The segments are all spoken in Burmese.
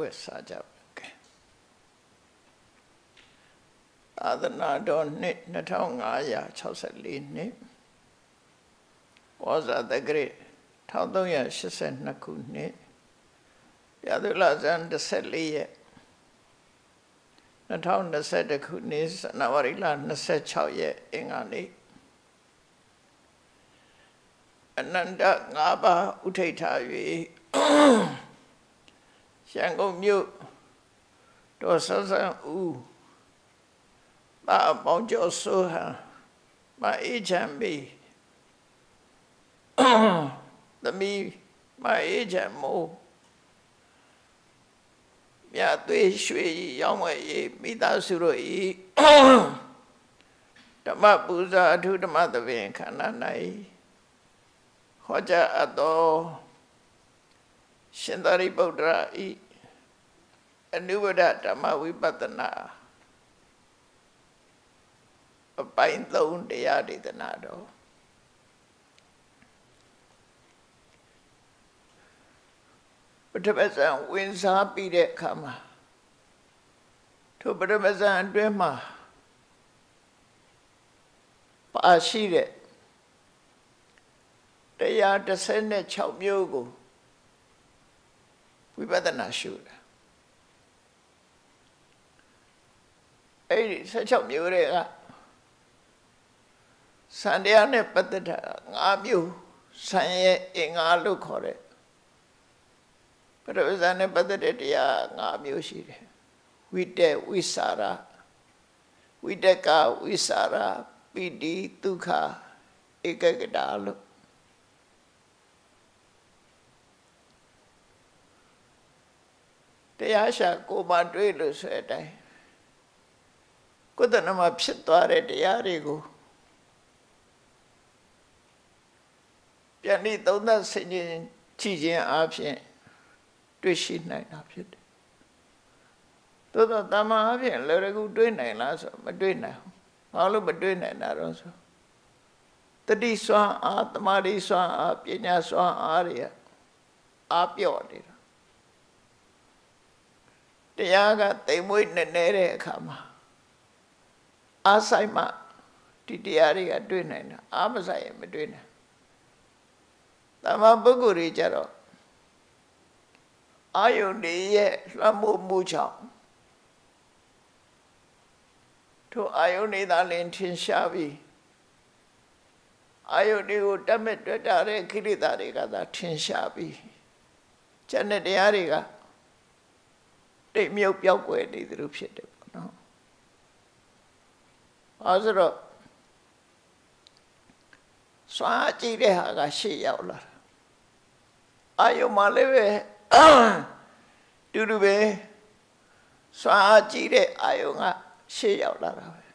တရားဝဲစားကြပါကဲသာသနာတော်နှစ်2564နှစ်ဝါဇာတဂရိ1382ခုနှစ်ရသုလဇန်14ရက်2021ခုနှစ်ဇန်နဝါရီလ26ရက်အင်္ဂါနေ့အနန္တ၅ပါးဥထိတ်ထား၍ ရန်ကုန်မြို့တော်ဆဆန်ဦးတာပေါင်းကျော်ဆိုဟန်မအေးချမ်းဘီသမီးမအေးချမ်းမိုးမြတ်သွေးရွှေရောင်းဝယ်ရေးမိသားစုတို့ဤဓမ္မပူဇာအထုဓမ္မသဘင်ခန္ဓာ၌ဟောကြားအပ်သော ရှင်သာရိပုတ္တရာဤအနုဝဒဓမ္မဝိပဿနာအပိုင်း၃တရားဒေသနာတော်ပထမဇန်ဝင်စားပြီးတဲ့အခါမှာထိုပထမဇန်အတွင်းမှာပါရှိတဲ့တရား16မျိုးကို ဝိပဿနာရှုတာအဲ့ဒီ16မျိုးတွေကစံတရားနဲ့ပတ်သက်တာ၅မျိုးစံရဲ့အင်္ဂါလို့ခေါ်တဲ့ပရိဝဇာနဲ့ပတ်သက်တဲ့တရား၅မျိုးရှိတယ်ဝိတက်ဝိสารဝိတက်ကဝိสารပိတိဒုက္ခဧကဂတာလို့ တရားရှာကိုမှတွေးလို့ဆိုတဲ့အတိုင်းကိုယ်တဏ္ဍမှာဖြစ်သွားတဲ့တရားတွေကိုပြန်ပြီးသုံးသပ်ဆင်ခြင်ကြည့်ခြင်းအပြင်တွေ့ရှိနိုင်တာဖြစ်တယ်။သို့တော့တမန်အပြင်လွယ်ကူတွေးနိုင်လားဆိုမတွေးနိုင်ဘူး။ဘာလို့မတွေးနိုင်တာတော့ဆိုတတိစွမ်းအားတမာတိစွမ်းအားပညာစွမ်းအားတွေအားပြော့နေတာ တရားကတိမ်မွေးနေနေတဲ့အခါမှာအားဆိုင်မှဒီတရားတွေကတွေ့နိုင်တာအားမဆိုင်ရင်မတွေ့နိုင်တမန်ပုဂ္ဂိုလ်တွေကြတော့အာယုန်တွေရဲ့လွှမ်းမိုးမှုကြောင့်ထိုအာယုန်တွေသာလင်ထင်ရှားပြီးအာယုန်တွေကိုတတ်မဲ့တွေ့တာတဲ့ခိရိတာတွေကသာထင်ရှားပြီးကျန်တဲ့တရားတွေက တိတ်မြုပ်ပြောက်ွယ်နေသလိုဖြစ်တယ်ပေါ့နော်။အဲဆိုတော့စွာကြည့်တဲ့ဟာကရှေ့ရောက်လာတာ။အာယုံမှလည်းပဲတူတူပဲစွာကြည့်တဲ့အာယုံကရှေ့ရောက်လာတာပဲ။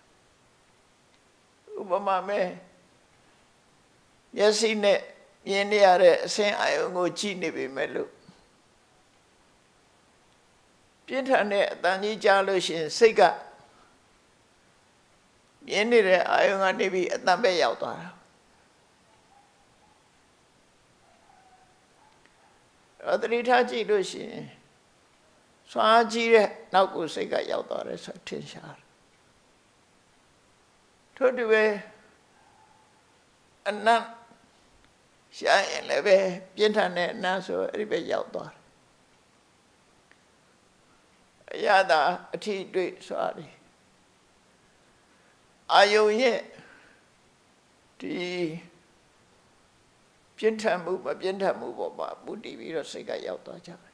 ဥပမာမဲ့မျက်စိနဲ့မြင်နေရတဲ့အဆင်းအာယုံကိုကြည့်နေပေမဲ့လို့ ပြင်းထန်တဲ့အတန်ကြီးကြားလို့ရှိရင်စိတ်ကမြင်နေတဲ့အာယုံကနေပြီးအတန်ပဲရောက်သွားတာအတတိထားကြည့်လို့ရှိရင်စွာကြီးတဲ့နောက်ကိုစိတ်ကရောက်သွားတယ်ဆိုထင်ရှားတယ်ထို့တူပဲအနတ်ရှာရင်လည်းပဲပြင်းထန်တဲ့အနတ်ဆိုအဲ့ဒီပဲရောက်သွားတယ် အရသာအထီးတွေ့စွာတယ်အာယုံရဲ့ဒီပြင်းထန်မှုမပြင်းထန်မှုပေါ်မှာမူတည်ပြီးတော့စိတ်ကရောက်သွားကြတယ်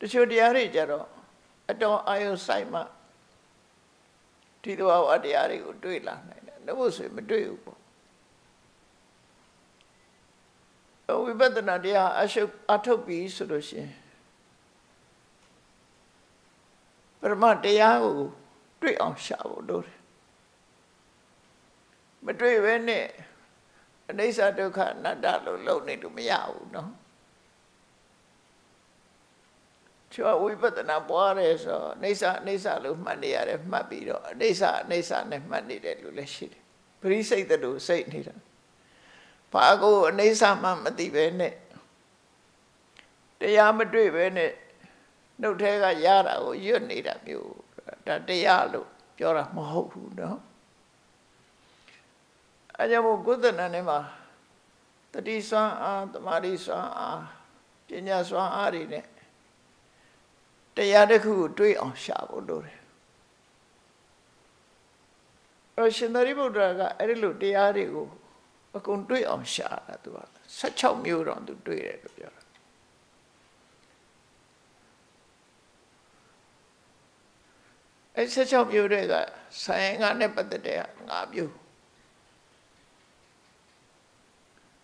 တချို့တရားတွေကြတော့အတော်အာယုံဆိုင်မှဒီသဘောအတရားတွေကိုတွေ့လာနိုင်တယ်လို့ဆိုရင်မတွေ့ဘူးပေါ့ ဝိပဿနာတရားအရှုပ်အထုတ်ပြီးဆိုလို့ရှိရင်ပရမတရားကိုတွေ့အောင်ရှာဖို့လိုတယ်မတွေ့ဘဲနဲ့အနိစ္စဒုက္ခအနတ္တလို့လုံနေလို့မရဘူးเนาะချောဝိပဿနာပွားတယ်ဆိုအနိစ္စအနိစ္စလို့မှတ်နေရတယ်မှတ်ပြီးတော့အနိစ္စအနိစ္စနဲ့မှတ်နေတယ်လို့လည်းရှိတယ်ပရိစိတ်တူစိတ်နေတာ ဘာကိုအနေဆာမှမသိပဲနဲ့ တရားမတွေ့ပဲနဲ့နှုတ်ထဲကရတာကိုရွတ်နေတာမျိုးဒါတရားလို့ပြောတာမဟုတ်ဘူးเนาะအဲကြောင့်မို့ကုသနာနဲ့မှာတတိစွမ်းအားတမာတိစွမ်းအားပညာစွမ်းအားတွေနဲ့တရားတစ်ခုကိုတွေးအောင်ရှာဖို့လိုတယ်အရှင်သာရိပုတ္တရာကအဲ့ဒီလိုတရားတွေကို အကုန်တွေးအောင်ရှာတာသူက16မျိုးတော့သူတွေးတယ်လို့ပြောတာအဲ့16မျိုးတွေကဆိုင်ငါနဲ့ပတ်သက်တဲ့5မျိုး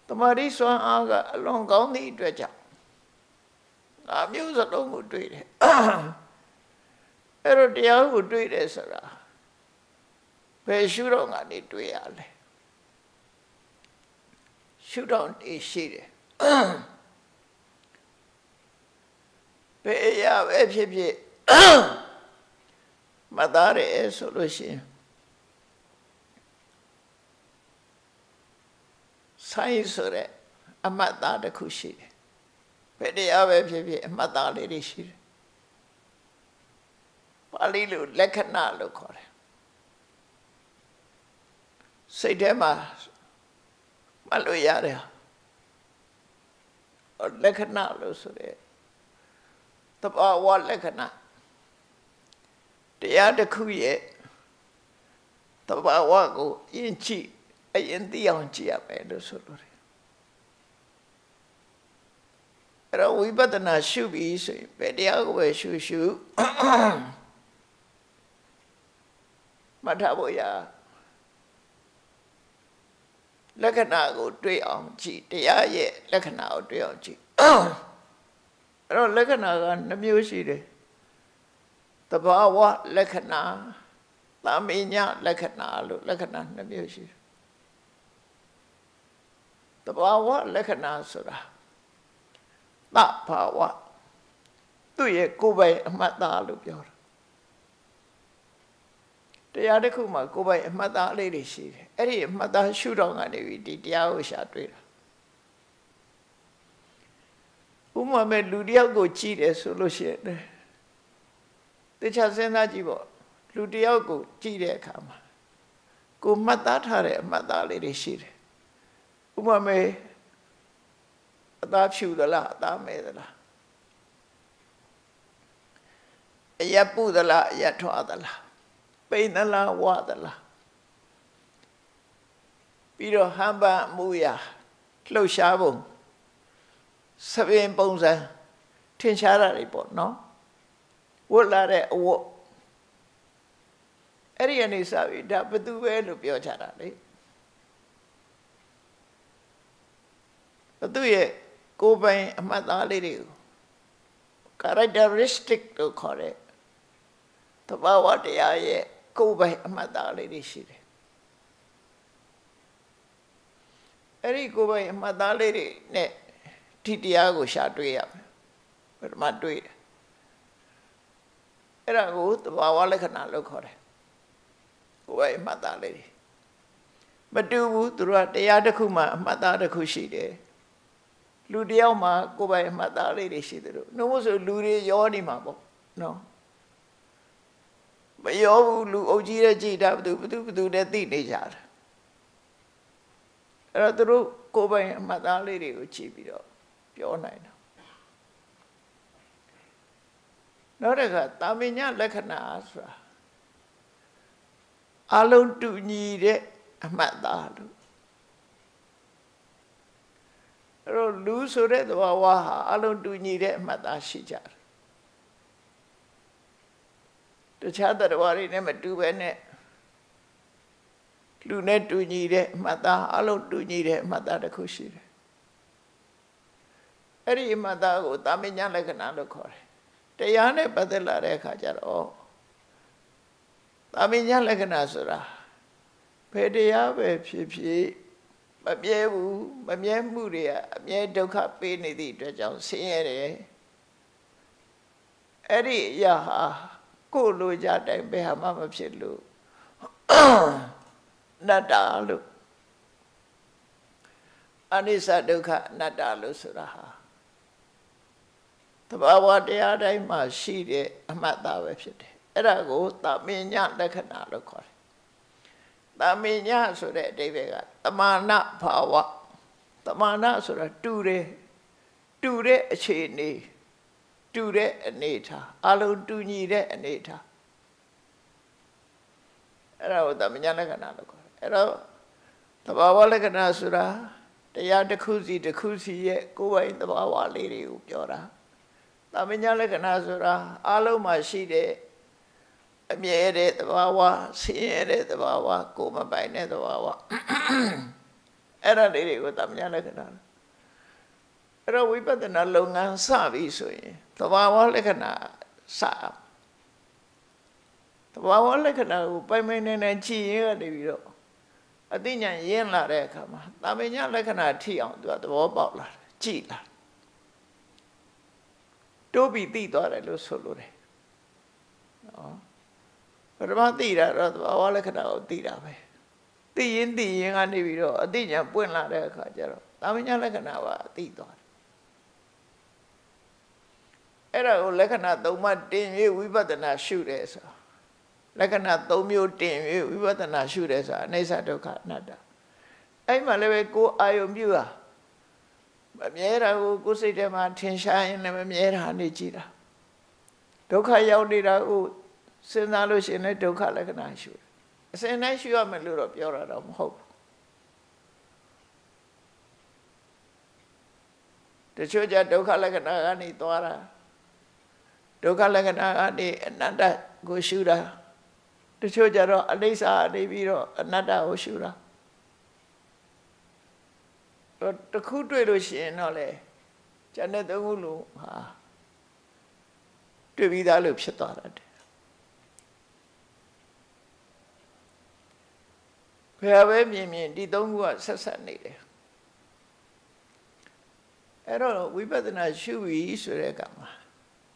တမာရီစွမ်းအားကအလွန်ကောင်းသည့်အတွက်ကြောင့်5မျိုးစလုံးကိုတွေးတယ်အဲ့တော့တရားကိုတွေးတယ်ဆိုတာဘယ်ရှုတော့ငါနေတွေးရလဲ ရှုတော့နေရှိတယ်ဘယ်အရာပဲဖြစ်ဖြစ်မသားတယ်ဆိုလို့ရှိရင်ဆိုင်ဆိုတဲ့အမှတ်သားတစ်ခုရှိတယ်ဘယ်တရားပဲဖြစ်ဖြစ်အမှတ်သားလေးတွေရှိတယ်ပါဠိလိုလက္ခဏာလို့ခေါ်တယ်စိတ်ထဲမှာ မှတ်လို့ရတယ်လက္ခဏာလို့ဆိုတဲ့တဘာဝလက္ခဏာတရားတစ်ခုရဲ့တဘာဝကိုအရင်ကြည့်အရင်သိအောင်ကြည့်ရမယ်လို့ဆိုလို့တယ်အဲ့တော့ဝိပဿနာရှုပြီးဆိုရင်ဘယ်တရားကိုပဲရှုရှုမှတ်ထားဖို့ရ လက္ခဏာကိုတွေ့အောင်ကြည့်တရားရဲ့လက္ခဏာကိုတွေ့အောင်ကြည့်အဲ့တော့လက္ခဏာကနှမျိုးရှိတယ်တဘာဝလက္ခဏာသာမညလက္ခဏာလို့လက္ခဏာနှမျိုးရှိတယ်တဘာဝလက္ခဏာဆိုတာသဘာဝသူ့ရဲ့ကိုယ်ပိုင်အမှတ်သားလို့ပြောတာ တရားတစ်ခုမှာကိုယ်ပိုင်အမှတ်သားလေးတွေရှိတယ်အဲ့ဒီအမှတ်သားရှုတော့ကနေပြီးဒီတရားကိုရှာတွေ့တာဥမာမဲ့လူတယောက်ကိုကြည့်တယ်ဆိုလို့ရှိရင်တခြားစဉ်းစားကြည့်ပေါ့လူတယောက်ကိုကြည့်တဲ့အခါမှာကိုမှတ်သားထားတဲ့အမှတ်သားလေးတွေရှိတယ်ဥပမာအသားဖြူသလားအသားမဲသလားအရက်ပုသလားအရက်ထွားသလား ပိန်သလားဝသလားပြီးတော့ဟမ်ပန်မူရလှုပ်ရှားပုံသပင်ပုံစံထင်ရှားတာတွေပေါ့နော်ဝတ်လာတဲ့အဝတ်အဲ့ဒီအနေစပြီးဒါဘသူပဲလို့ပြောကြတာလေဘသူရဲ့ကိုယ်ပိုင်အမှတ်သားလေးတွေကို characteristic လို့ခေါ်တဲ့သဘာဝတရားရဲ့ ကိုယ်ပိုင်အမှတ်သားလေးတွေရှိတယ်အဲ့ဒီကိုယ်ပိုင်အမှတ်သားလေးတွေနဲ့ဒီတရားကိုရှာတွေ့ရမယ်ပထမတွေ့တယ်အဲ့ဒါကိုသဘာဝလက္ခဏာလို့ခေါ်တယ်ကိုယ်ပိုင်အမှတ်သားလေးတွေမတူဘူးသူတို့ကတရားတစ်ခုမှအမှတ်သားတစ်ခုရှိတယ်လူတယောက်မှာကိုယ်ပိုင်အမှတ်သားလေးတွေရှိတယ်လို့နှုတ်မို့ဆိုလူတွေရောနေမှာပေါ့နော် မရောဘူးလူအုပ်ကြီးတဲ့ကြည်တာဘသူဘသူဘသူနဲ့သိနေကြတယ်အဲ့တော့သူတို့ကိုယ်ပိုင်အမှတ်သားလေးတွေကိုကြည့်ပြီးတော့ပြောနိုင်တာနောက်တစ်ခါတာမညလက္ခဏာဆိုတာအလုံးတူညီတဲ့အမှတ်သားလို့အဲ့တော့လူဆိုတဲ့သဘာဝဟာအလုံးတူညီတဲ့အမှတ်သားရှိကြတယ် တခြားတရားတွေနဲ့မတူပဲနဲ့လူနဲ့တူညီတဲ့အမှတ်သားအလုံးတူညီတဲ့အမှတ်သားတစ်ခုရှိတယ်အဲ့ဒီအမှတ်သားကိုတာမညလက္ခဏာလို့ခေါ်တယ်တရားနဲ့ပတ်သက်လာတဲ့အခါကျတော့တာမညလက္ခဏာဆိုတာဘယ်တရားပဲဖြစ်ဖြစ်မမြဲဘူးမမြဲမှုတွေကအမြဲဒုက္ခပေးနေသည့်အတွက်ကြောင့်ဆင်းရဲတယ်အဲ့ဒီအရာဟာ ကိုယ်လိုကြတိုင်းဘယ်ဟာမှမဖြစ်လို့နတ္တလို့အနိစ္စဒုက္ခအနတ္တလို့ဆိုတာဟာတဘာဝတရားတိုင်းမှာရှိတဲ့အမှတ်သားပဲဖြစ်တယ်အဲ့ဒါကိုတာမင်ညလက္ခဏာလို့ခေါ်တယ်တာမင်ညဆိုတဲ့အဓိပ္ပာယ်ကတမာနဘာဝတမာနဆိုတာတူတယ်တူတဲ့အခြေအနေ တူတဲ့အနေထားအလုံးတူညီတဲ့အနေထားအဲ့ဒါကိုတမညာလက္ခဏာလို့ခေါ်တယ်အဲ့တော့သဘာဝလက္ခဏာဆိုတာတရားတစ်ခုစီတစ်ခုစီရဲ့ကိုယ်ပိုင်သဘာဝလေးတွေကိုပြောတာတမညာလက္ခဏာဆိုတာအလုံးမှာရှိတဲ့အမြဲတဲ့သဘာဝဆင်းရဲတဲ့သဘာဝကိုယ်မပိုင်တဲ့သဘာဝအဲ့ဒါလေးတွေကိုတမညာလက္ခဏာ အဲ့တော့ဝိပဿနာလုပ်ငန်းစပြီဆိုရင်သဘာဝလက္ခဏာစသဘာဝလက္ခဏာကိုပိုင်ပိုင်နိုင်နိုင်ကြည့်ရင်ကနေပြီးတော့အသိဉာဏ်ရင်းလာတဲ့အခါမှာတာမညာလက္ခဏာထိအောင်သူကသဘောပေါက်လာတယ်ကြည်လာတိုးပြီးသိသွားတယ်လို့ဆိုလိုတယ်နော်ပထမသိတာတော့သဘာဝလက္ခဏာကိုသိတာပဲသိရင်သိရင်ကနေပြီးတော့အသိဉာဏ်ပွင့်လာတဲ့အခါကျတော့တာမညာလက္ခဏာပါသိသွားတယ် အဲ့ဒါကိုလက္ခဏာ၃မှတင်၍ဝိပဿနာရှုတယ်ဆိုလက္ခဏာ၃မျိုးတင်၍ဝိပဿနာရှုတယ်ဆိုတာအိဋ္ဌဒုက္ခအနတ္တအဲ့မှာလည်းပဲကိုအာယုံပြုတာမမြဲတာကိုကိုယ်စိတ်ထဲမှာထင်ရှားရင်လည်းမမြဲတာနေကြည့်တာဒုက္ခရောက်နေတာကိုစဉ်းစားလို့ရှိရင်လည်းဒုက္ခလက္ခဏာရှုတယ်အစဉ်တိုင်းရှုရမယ်လို့တော့ပြောတာတော့မဟုတ်ဘူးတချို့ကြဒုက္ခလက္ခဏာကနေသွားတာ ဒုက္ခလက္ခဏာကနေအနတ္တကိုရှုတာတချို့ကြတော့အနိစ္စနေပြီးတော့အနတ္တကိုရှုတာတော့တခုတွေ့လို့ရှိရင်တော့လေဉာဏ်နဲ့သုံးခုလုံးဟာတွေ့ပြီးသားလို့ဖြစ်သွားတယ်ဘယ်ပဲမြင်မြင်ဒီသုံးခုကဆက်ဆက်နေတယ်အဲ့တော့ဝိပဿနာရှုပြီးဆိုတဲ့ကမှာ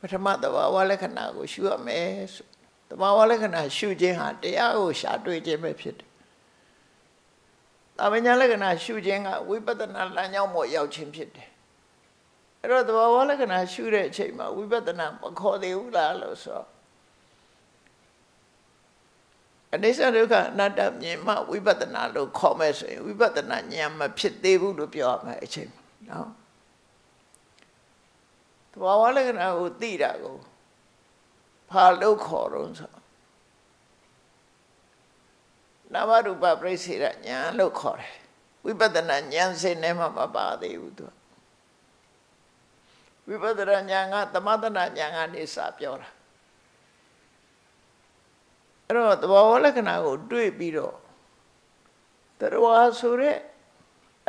ပထမသဘာဝလက္ခဏာကိုရှုရမယ်ဆိုသဘာဝလက္ခဏာရှုခြင်းဟာတရားကိုရှာတွေ့ခြင်းပဲဖြစ်တယ်။တာမညာလက္ခဏာရှုခြင်းကဝိပဿနာလမ်းကြောင်းပေါ်ရောက်ခြင်းဖြစ်တယ်။အဲ့တော့သဘာဝလက္ခဏာရှုတဲ့အချိန်မှာဝိပဿနာမခေါ်သေးဘူးလားလို့ဆိုတော့အနိစ္စဒုက္ခအနတ္တမြင်မှဝိပဿနာလို့ခေါ်မယ်ဆိုရင်ဝိပဿနာဉာဏ်မဖြစ်သေးဘူးလို့ပြောရမယ်အချိန်နော်။သ ဘာဝလက္ခဏာကိုသိတာကိုဘာလို့ခေါ်တော့ဆိုနာမရူပပြိစေရညာလို့ခေါ်တယ်ဝိပဿနာဉာဏ်စင်နဲ့မှမပါသေးဘူးသူဝိပဿနာဉာဏ်ကသမထနာဉာဏ်ကနေစပြောတာအဲ့တော့သဘောလက္ခဏာကိုတွေ့ပြီးတော့တရားဆိုတဲ့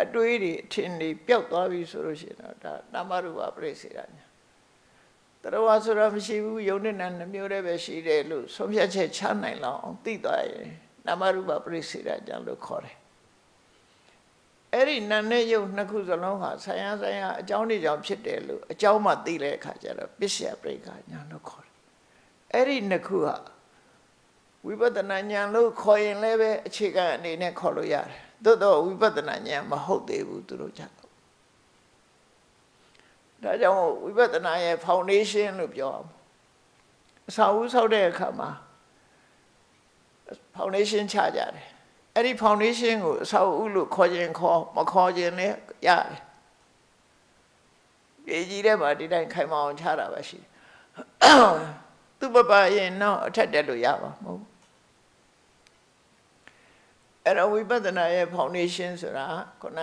အတွေးတွေအထင်တွေပျောက်သွားပြီဆိုလို့ရှိရင်တော့ဒါနာမရူပပြိစေရညာ တရားဝါဆိုတာမရှိဘူးယုံနဲ့နာနှမျိုးတည်းပဲရှိတယ်လို့ဆုံးဖြတ်ချက်ချနိုင်လောက်အောင်သိသွားရင်နာမရူပပရိစေရကြလို့ခေါ်တယ်အဲ့ဒီနာနဲ့ယုံနှစ်ခုစလုံးဟာဆံရဆံရအကြောင်းတွေကြောင့်ဖြစ်တယ်လို့အကြောင်းမှသိတဲ့အခါကျတော့ပစ္စယပရိက္ခညာလို့ခေါ်တယ်အဲ့ဒီနှစ်ခုဟာဝိပဿနာဉာဏ်လို့ခေါ်ရင်လည်းပဲအခြေခံအနေနဲ့ခေါ်လို့ရတယ်သို့တော့ဝိပဿနာဉာဏ်မဟုတ်သေးဘူးသူတို့ကြောင့် ဒါကြောင့်ဝိပဿနာရဲ့ foundation လို့ပြောအောင်အစာဦးဆောက်တဲ့အခါမှာ foundation ချကြတယ်အဲ့ဒီ foundation ကိုအစာဦးလို့ခေါ်ခြင်းခေါ်မခေါ်ခြင်းလည်းရတယ်ပြည်ကြီးထဲမှာဒီတိုင်းခိုင်မအောင်ချတာပဲရှိတယ်သူပပရင်တော့အထက်တက်လို့ရပါမဟုတ်အဲ့တော့ဝိပဿနာရဲ့ foundation ဆိုတာခုန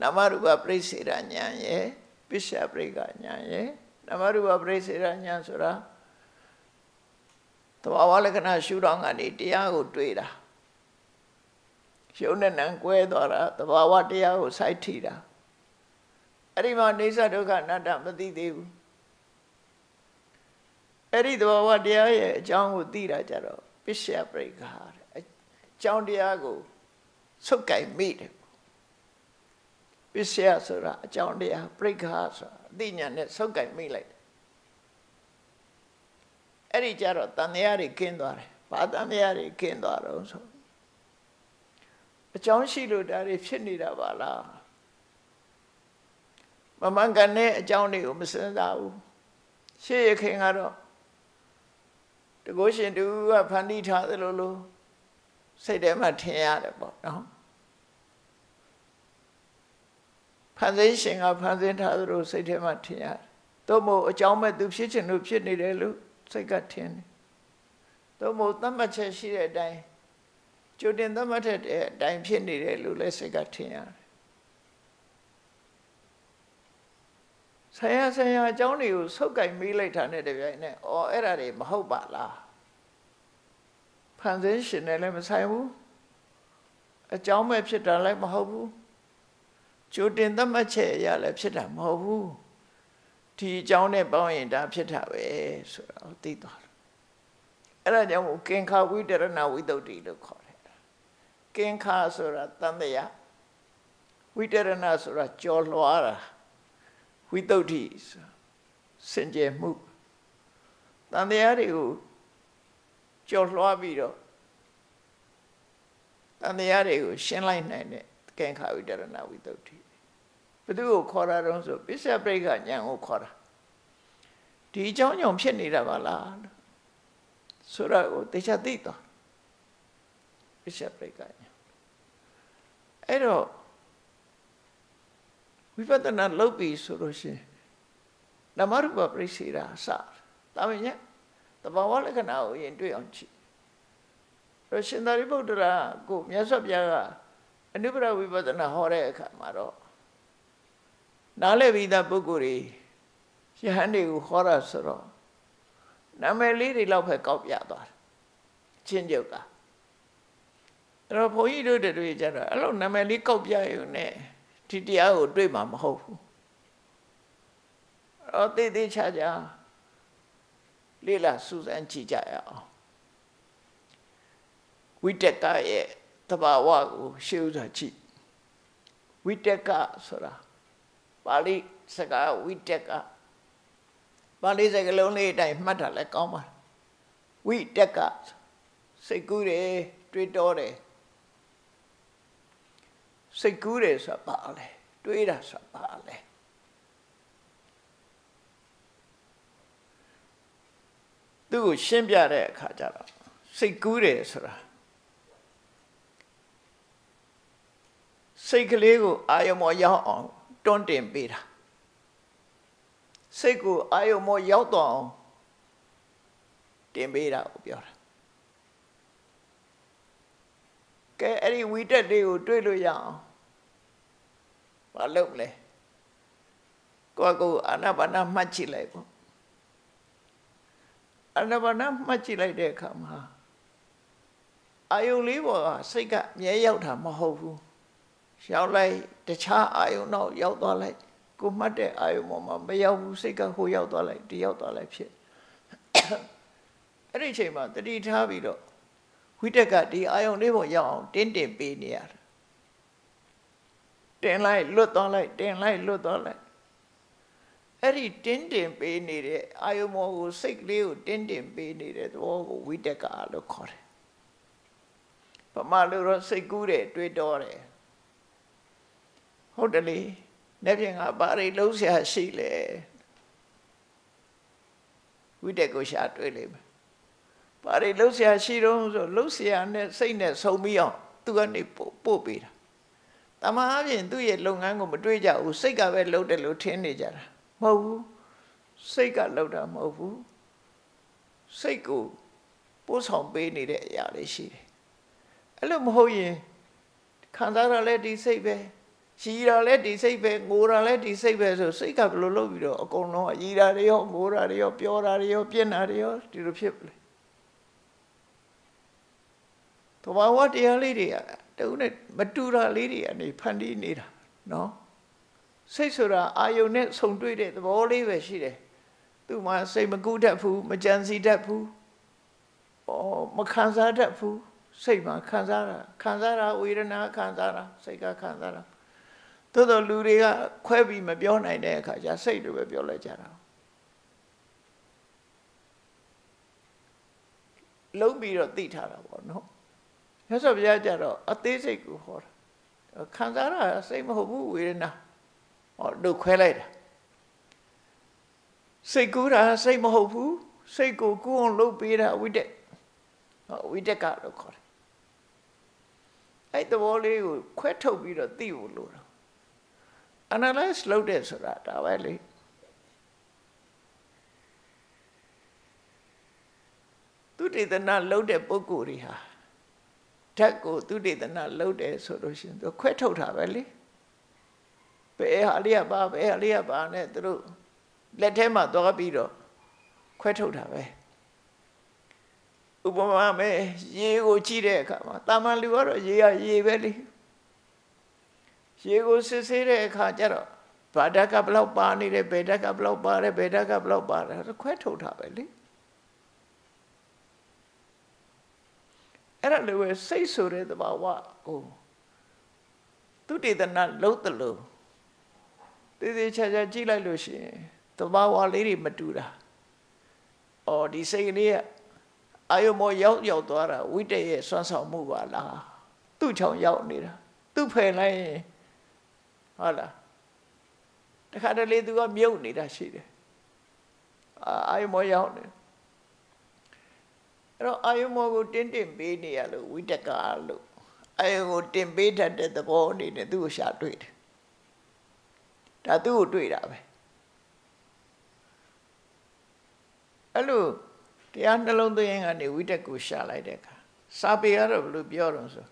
နာမရူပပြိစေရဉာဏ်ရဲ့ ပစ္စယပရိကညာရဲ့နမရူပပရိစေရညာဆိုတာသဘာဝလက္ခဏာရှုထောင့်ကနေတရားကိုတွေ့တာရှုံးတဲ့နံကွဲသွားတာသဘာဝတရားကိုစိုက်ထိတာအဲ့ဒီမှာနေသဒုက္ခအနတ္တမသိသေးဘူးအဲ့ဒီသဘာဝတရားရဲ့အကြောင်းကိုသိတာကြတော့ပစ္စယပရိကအကြောင်းတရားကိုဆုတ်ကင်မိတယ် ပစ္စယဆိုတာအကြောင်းတရားပြိခါဆိုတာအသိဉာဏ်နဲ့ဆုပ်ကင်မိလိုက်တယ်အဲ့ဒီကြတော့တန်တရားတွေကင်းသွားတယ်ဘာတန်တရားတွေကင်းသွားတော့ဆိုအကြောင်းရှိလို့ဒါတွေဖြစ်နေတာပါလားမမှန်ကန်တဲ့အကြောင်းတွေကိုမစင်စားဘူးရှေ့ရခင်ကတော့တကုရှင်တူကဖန်တီးထားသလိုလိုစိတ်ထဲမှာထင်ရတယ်ပေါ့နော် ဖန်ဆင်းရှင်ကဖန်ဆင်းထားသလိုစိတ်ထဲမှာထင်ရတယ်သို့မဟုတ်အကြောင်းမဲ့သူဖြစ်ချင်လို့ဖြစ်နေတယ်လို့စိတ်ကထင်တယ်သို့မဟုတ်သတ်မှတ်ချက်ရှိတဲ့အတိုင်းကြိုတင်သတ်မှတ်တဲ့အတိုင်းဖြစ်နေတယ်လို့လည်းစိတ်ကထင်ရတယ်ဆရာဆရာအကြောင်းတွေကိုဆုပ်ကင်မေးလိုက်တာနဲ့တပြိုင်နက်အော်အဲ့ဒါတွေမဟုတ်ပါလားဖန်ဆင်းရှင်နဲ့လည်းမဆိုင်ဘူးအကြောင်းမဲ့ဖြစ်တာလည်းမဟုတ်ဘူး ကြိုတင်သတ်မှတ်ချက်အရလည်းဖြစ်တာမဟုတ်ဘူးဒီအကြောင်းနဲ့ပေါင်းရင်ဒါဖြစ်တာပဲဆိုတော့သိသွားတယ်အဲ့ဒါကြောင့်ကင်္ခဝိတရဏဝိတ္တုတိလို့ခေါ်တယ်ကင်္ခဆိုတာတန်တရားဝိတရဏဆိုတာကြော်လွှားတာဝိတ္တုတိစင်ကြယ်မှုတန်တရားတွေကိုကြော်လွှားပြီးတော့တန်တရားတွေကိုရှင်းလိုက်နိုင်တဲ့ကင်္ခဝိတရဏဝိတ္တုတိ ဘသူကိုခေါ်တာတော့ဆိုပစ္စယပရိက္ခဉာဏ်ကိုခေါ်တာဒီအကြောင်းကြောင့်ဖြစ်နေတာပါလားဆိုတော့ကိုတေချာသိတော့ပစ္စယပရိက္ခဉာဏ်အဲ့တော့ဝိပဿနာလုပ်ပြီဆိုလို့ရှိရင်နမရူပပရိစ္ဆေရာစတာမညတဘာဝလက္ခဏာကိုရင်တွေ့အောင်ကြည့်ရရှင်သာရိပုတ္တရာကိုမြတ်စွာဘုရားကအနုပရဝိပဿနာဟောတဲ့အခါမှာတော့ နားလည်ပြီးသားပုဂ္ဂိုလ်တွေယဟန်တွေကိုခေါ်တာဆိုတော့နာမည်လေးတွေလောက်ပဲကောက်ပြသွားတယ်ချင်းကျုပ်ကအဲ့တော့ဘုန်းကြီးတို့တွေကြတော့အဲ့လိုနာမည်လေးကောက်ပြရုံနဲ့ဒီတရားကိုတွေ့မှာမဟုတ်ဘူးအဲ့တော့တေးသေးချာချာလေးလာစူးစမ်းကြည့်ကြရအောင်ဝိတက်ကရဲ့တဘာဝကိုရှေးဥစွာကြည့်ဝိတက်ကဆိုတာ ပါဠိစကားဝိတက်ကပါဠိစကားလုံးလေးအတိုင်းမှတ်တာလည်းကောင်းပါဝိတက်ကစိတ်ကူးတယ်တွေးတောတယ်စိတ်ကူးတယ်ဆိုတာပါလဲတွေးတာဆိုတာပါလဲသူ့ကိုရှင်းပြတဲ့အခါကျတော့စိတ်ကူးတယ်ဆိုတာစိတ်ကလေးကိုအာယမောရောက်အောင် တွန်းတင်ပေးတာစိတ်ကိုအာယမောရောက်တော့အောင်တင်ပေးတာကိုပြောတာကဲအဲ့ဒီဝိတက်လေးကိုတွေးလို့ရအောင်မလုပ်လဲကိုယ့်ကိုအာနာပါနာမှတ်ကြည့်လိုက်ပေါ့အာနာပါနာမှတ်ကြည့်လိုက်တဲ့အခါမှာအာယုံလေးပေါ်ကစိတ်ကမြဲရောက်တာမဟုတ်ဘူး ရောက်လိုက်တခြားအာယုံတော့ရောက်သွားလိုက်ကိုမှတ်တဲ့အာယုံပေါ်မှာမရောက်ဘူးစိတ်ကဟိုရောက်သွားလိုက်ဒီရောက်သွားလိုက်ဖြစ်အဲ့ဒီအချိန်မှာတတိထားပြီးတော့ဝိတက်ကဒီအာယုံလေးပေါ်ရောက်အောင်တင်းတင်ပေးနေရတယ်တင်လိုက်လွတ်သွားလိုက်တင်လိုက်လွတ်သွားလိုက်အဲ့ဒီတင်းတင်ပေးနေတဲ့အာယုံမောကိုစိတ်ကလေးကိုတင်းတင်ပေးနေတဲ့သဘောကိုဝိတက်ကလို့ခေါ်တယ်။ဗမာလူတော့စိတ်ကူးတယ်တွေးတောတယ်။ ဟုတ်တယ်လေ။နေ့ပြင်ကဘာတွေလုံးဆရာရှိလဲ။ဝိတက်ကိုရှာတွေးလိမ့်မယ်။ဘာတွေလုံးဆရာရှိတော့ဆိုလုံးဆရာနဲ့စိတ်နဲ့ဆုံပြီးအောင်သူကနေပို့ပေးတာတမန်အပြင်သူ့ရဲ့လုပ်ငန်းကိုမတွေးကြဘူးစိတ်ကပဲလုပ်တယ်လို့ထင်နေကြတာမဟုတ်ဘူးစိတ်ကလုပ်တာမဟုတ်ဘူးစိတ်ကိုပို့ဆောင်ပေးနေတဲ့အရာလေးရှိတယ်အဲ့လိုမဟုတ်ရင်ခံစားရလဲဒီစိတ်ပဲ ရှိရလဲဒီစိတ်ပဲငိုရလဲဒီစိတ်ပဲဆိုစိတ်ကဘယ်လိုလုပ်ပြီးတော့အကုန်လုံးအည်တာတွေရောငိုတာတွေရောပြောတာတွေရောပြင်းတာတွေရောဒီလိုဖြစ်လဲတဘာဝတရားလေးတွေကတူနဲ့မတူတာလေးတွေကနေဖန်တီးနေတာနော်စိတ်ဆိုတာအာယုန်နဲ့ဆုံတွေ့တဲ့သဘောလေးပဲရှိတယ်သူမှစိတ်မကူးတတ်ဘူးမကြံစီတတ်ဘူးဩမခံစားတတ်ဘူးစိတ်မှာခံစားတာခံစားတာဝေဒနာခံစားတာစိတ်ကခံစားတာ သို့တော်လူတွေကခွဲပြီးမပြောနိုင်တဲ့အခါကျစိတ်တွေပဲပြောလိုက်ကြတာလုံးပြီးတော့သိထားတာပေါ့နော်မြတ်စွာဘုရားကြတော့အသေးစိတ်ကိုဟောတာခံစားရစိတ်မဟုတ်ဘူးဝေဒနာဟောတို့ခွဲလိုက်တာစိတ်ကူးတာစိတ်မဟုတ်ဘူးစိတ်ကိုကူးအောင်လုပ်ပေးတာဝိတက်ဟောဝိတက်ကလို့ခေါ်တယ်အဲ့သဘောလေးကိုခွဲထုတ်ပြီးတော့သိဖို့လိုတာ analyze လုပ်တယ်ဆိုတာဒါပဲလေသူတေသနာလုပ်တဲ့ပုဂ္ဂိုလ်တွေဟာဓာတ်ကိုသူတေသနာလုပ်တယ်ဆိုလို့ရှိရင်သူခွဲထုတ်တာပဲလေဘယ်ဟာလေးကပါဘယ်ဟာလေးကပါနဲ့သူတို့လက်ထဲမှာသွားပြီးတော့ခွဲထုတ်တာပဲဥပမာမဲ့ရေကိုကြည့်တဲ့အခါမှာတာမန်လူကတော့ရေကရေပဲလေ ရေကိုစစ်ဆေးတဲ့အခါကျတော့ဘာဓာတ်ကဘလောက်ပါနေတယ်ဘယ်ဓာတ်ကဘလောက်ပါတယ်ဘယ်ဓာတ်ကဘလောက်ပါတယ်ခွဲထုတ်တာပဲလေအဲ့ဒါလိုပဲစိတ်ဆိုတဲ့သဘာဝဟိုသူတေသနာလုံးတလို့တည်တည်ချာချာကြည့်လိုက်လို့ရှိရင်သဘာဝလေးတွေမတူတာ။အော်ဒီစိတ်ကလေးကအာယုမောရောက်ရောက်သွားတာဝိတ္တရဲ့စွမ်းဆောင်မှုပါလား။သူ့ချောင်ရောက်နေတာ။သူ့ဖယ်လိုက်ရင် ဟုတ်လား။တခါတလေသူကမြုပ်နေတာရှိတယ်။အာယုမောရောက်နေအဲ့တော့အာယုမောကိုတင်းတင်းပေးနေရလို့ဝိတ္တကလို့အာယုကိုတင်ပေးတတ်တဲ့သဘောအနေနဲ့သူ့ကိုရှာတွေ့တယ်။ဒါသူ့ကိုတွေ့တာပဲ။အဲ့လိုတရားနှလုံးသွင်းကနေဝိတက်ကိုရှာလိုက်တဲ့အခါစာပေကတော့ဘယ်လိုပြောတော့ဆို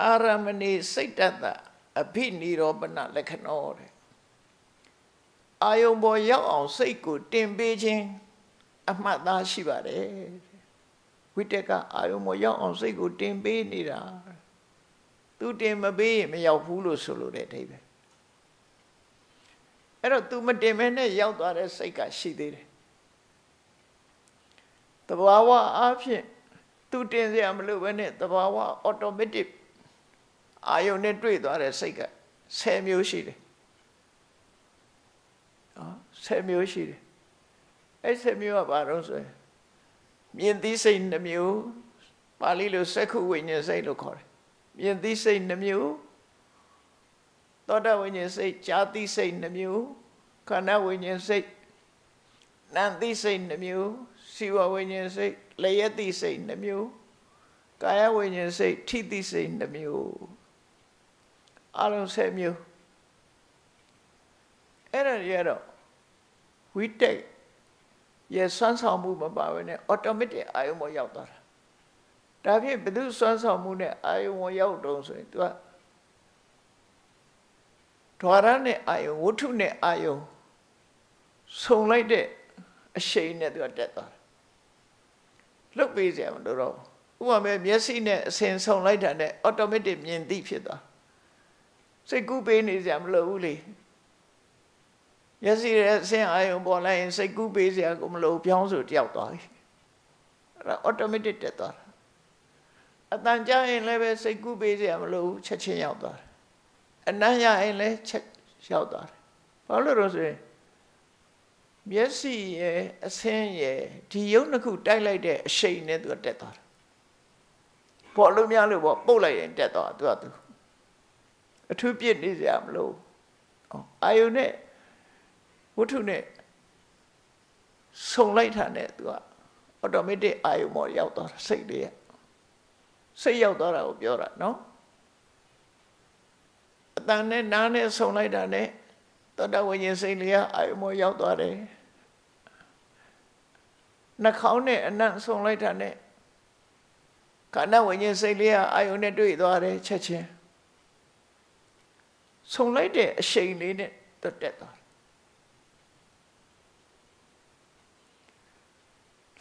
အာရမဏိစိတ်တတ အភិနိရောပနလက္ခဏောတဲ့အာယုံပေါ်ရောက်အောင်စိတ်ကိုတင်ပေးခြင်းအမှတ်သားရှိပါတယ်ဝိတက်ကအာယုံပေါ်ရောက်အောင်စိတ်ကိုတင်ပေးနေတာသူတင်မပေးရင်မရောက်ဘူးလို့ဆိုလိုတဲ့အဓိပ္ပာယ်အဲ့တော့ तू မတင်မဲနဲ့ရောက်သွားတဲ့စိတ်ကရှိသေးတယ်တဘာဝအားဖြင့်သူတင်စရာမလိုဘဲနဲ့တဘာဝ automatic အာယုန်နဲ့တွေ့သွားတဲ့စိတ်က10မျိုးရှိတယ်နော်10မျိုးရှိတယ်အဲ့10မျိုးကဘာလို့ဆိုရင်မြင်သိစိတ်2မျိုးပါဠိလိုစက္ခုဝိညာဉ်စိတ်လို့ခေါ်တယ်မြင်သိစိတ်2မျိုးသောတာဝိညာဉ်စိတ်ကြာသိစိတ်2မျိုးခန္ဓာဝိညာဉ်စိတ်နံသိစိတ်2မျိုးစီဝဝိညာဉ်စိတ်လျက်သိစိတ်2မျိုးကာယဝိညာဉ်စိတ်ထိသိစိတ်2မျိုး အလုံး10မျိုးအဲ့ဒါရတော့ဝိတက်ရဲ့စွမ်းဆောင်မှုမပါဘဲနဲ့ automatic အာယုံပေါ်ရောက်သွားတာဒါဖြင့်ဘယ်သူစွမ်းဆောင်မှုနဲ့အာယုံပေါ်ရောက်တော့ဆိုရင် तू ကဓဝရနဲ့အာယုံဝတ္ထုနဲ့အာယုံဆုံလိုက်တဲ့အရှိန်နဲ့ तू ကတက်သွားတယ်လုတ်ပေးစရာမလိုတော့ဥပမာမျက်စိနဲ့အစင်ဆုံလိုက်တာနဲ့ automatic မြင်သိဖြစ်သွား စိတ်ကူးပေးနေစရာမလိုဘူးလေမျက်စိရဲ့အစင်အာယုံပေါ်လိုက်ရင်စိတ်ကူးပေးစရာကိုမလိုပြောင်းဆိုတယောက်သွားပြီအဲ့ဒါ automatic တက်သွားတာအတန်ကြာရင်လည်းပဲစိတ်ကူးပေးစရာမလိုဘူးချက်ချင်းရောက်သွားတယ်အနမ်းရရင်လည်းချက်ရောက်သွားတယ်ဘာလို့လဲဆိုရင်မျက်စိရဲ့အဆင်းရဲ့ဒီယုံနှစ်ခုတိုက်လိုက်တဲ့အရှိန်နဲ့သူကတက်သွားတာပေါ်လို့များလို့ပေါ့ပုတ်လိုက်ရင်တက်သွားသူကသူ အထူးပြစ်နေစရာမလိုအာယုနဲ့ဝတ္ထုနဲ့ဆုံလိုက်တာနဲ့သူက automatic အာယုမောရောက်သွားတာစိတ်လေးစိတ်ရောက်သွားတာကိုပြောတာနော်အတန်နဲ့နားနဲ့ဆုံလိုက်တာနဲ့သောတာဝိညာဉ်စိတ်လေးကအာယုမောရောက်သွားတယ်နှာခေါင်းနဲ့အနံ့ဆုံလိုက်တာနဲ့ခန္ဓာဝိညာဉ်စိတ်လေးကအာယုနဲ့တွေ့သွားတယ်ချက်ချင်း ဆုံလိုက်တဲ့အရှိန်လေးနဲ့တက်တက်သွား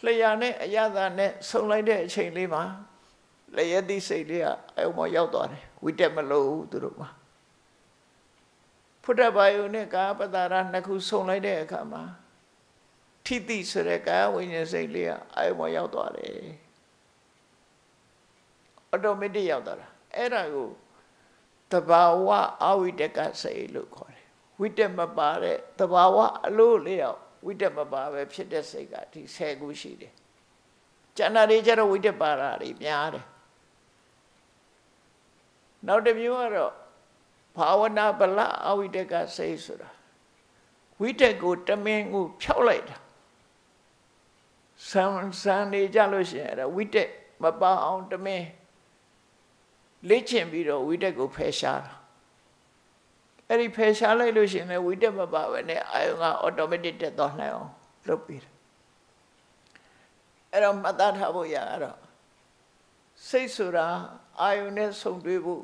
လျှာနဲ့အရသာနဲ့ဆုံလိုက်တဲ့အချိန်လေးမှာလျက်သည့်စိတ်လေးကအယုံမရောက်သွားတယ်ဝိတက်မလို့သူတို့မှာဖုဒ္ဓဘာယုနဲ့ကာပတာရနှစ်ခုဆုံလိုက်တဲ့အခါမှာထိတိဆိုတဲ့ကာယဝိညာဉ်စိတ်လေးကအယုံမရောက်သွားတယ်အော်တိုမက်တစ်ရောက်သွားတာအဲ့ဒါကို တဘာဝအဝိတကစိတ်လို့ခေါ်တယ်ဝိတက်မပါတဲ့တဘာဝအလို့လျောက်ဝိတက်မပါပဲဖြစ်တဲ့စိတ်ကဒီ10ခုရှိတယ်ကျန်တာတွေကျတော့ဝိတက်ပါတာတွေများတယ်နောက်တစ်မျိုးကတော့ဘာဝနာဗလအဝိတကစိတ်ဆိုတာဝိတက်ကိုတမင်ကိုဖြောက်လိုက်တာဆံဆံနေကြလို့ရှိရင်အဲ့ဒါဝိတက်မပါအောင်တမင် လေ့ကျင့်ပြီးတော့ဝိတက်ကိုဖယ်ရှားတာအဲ့ဒီဖယ်ရှားလိုက်လို့ရှိရင်လည်းဝိတက်မပါဘဲနဲ့အာယုံက automatic တက်သွားနိုင်အောင်လုပ်ပြီးတယ်အဲ့တော့မှတ်သားထားဖို့ရတော့စိတ်ဆိုတာအာယုန်နဲ့ဆုံတွေ့ဖို့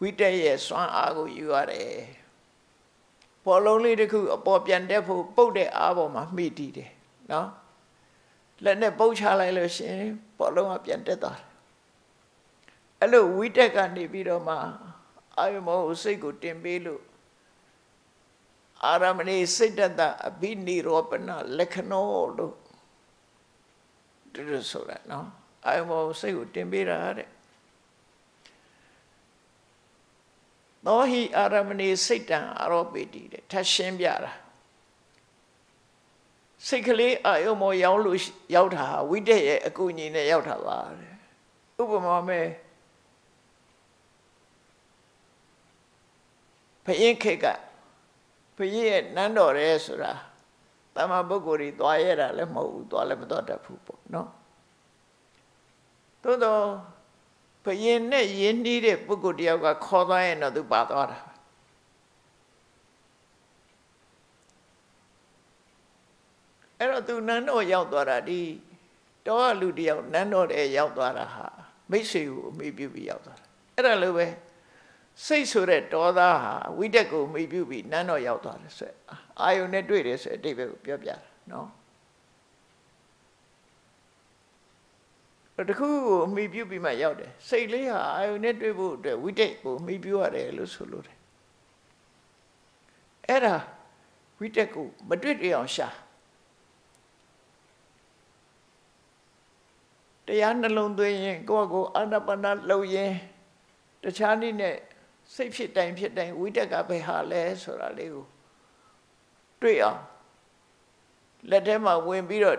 ဝိတက်ရဲ့စွမ်းအားကိုယူရတယ်ဘောလုံးလေးတစ်ခုအပေါ်ပြန်တက်ဖို့ပုတ်တဲ့အားပေါ်မှာမိတည်တယ်နော်လက်နဲ့ပုတ်ချလိုက်လို့ရှင်ဘောလုံးကပြန်တက်သွားတယ် အဲ့လိုဝိတက်ကနေပြီးတော့မှအာယုမောစိတ်ကိုတင်ပေးလို့အာရမဏိစိတ်တတအဘိနိရောပနလက္ခဏောလို့တူတူဆိုတာနော်အာယုမောစိတ်ကိုတင်ပေးတာတဲ့သောဟိအာရမဏိစိတ်တံအာရောပေတိတဲ့ထပ်ရှင်းပြတာစိတ်ကလေးအာယုမောရောက်လို့ရောက်တာဝိတက်ရဲ့အကူအညီနဲ့ရောက်တာပါတဲ့ဥပမာမဲ့ ဘယင်းခေတ်ကဘယင်းရဲ့နန်းတော်ရဲဆိုတာတမန်ပုဂ္ဂိုလ်တွေသွားရတာလည်းမဟုတ်ဘူးသွားလည်းမသွားတတ်ဘူးပေါ့နော်သို့တော့ဘယင်းနဲ့ယဉ်နှီးတဲ့ပုဂ္ဂိုလ်တယောက်ကခေါ်သွားရင်တော့သူပါသွားတာအဲ့တော့သူနန်းတော်ရောက်သွားတာဒီတောကလူတယောက်နန်းတော်တဲ့ရောက်သွားတာဟာမိတ်ဆွေကိုအမိပြုပြီးရောက်သွားတာအဲ့ဒါလိုပဲ စိတ်ဆိုတဲ့ဒေါသဟာဝိတက်ကိုမိပြုပြီးနန်းတော်ရောက်သွားတယ်ဆိုအာယုန်နဲ့တွေ့တယ်ဆိုအတိတ်ပဲကိုပြောပြတာနော်တခုကိုအမိပြုပြီးမှရောက်တယ်စိတ်လေးဟာအာယုန်နဲ့တွေ့ဖို့အတွက်ဝိတက်ကိုအမိပြုရတယ်လို့ဆိုလို့တယ်အဲ့ဒါဝိတက်ကိုမတွေ့တွေ့အောင်ရှာတရားနှလုံးသွင်းရင်ကိုယ့်ကိုအာနာပါနလှုပ်ရင်တခြားနည်းနဲ့ စိတ်ဖြစ်တိုင်းဖြစ်တိုင်းဝိတက်ကဘယ်ဟာလဲဆိုတာလေးကိုတွေ့အောင်လက်ထဲမှာဝင်ပြီးတော့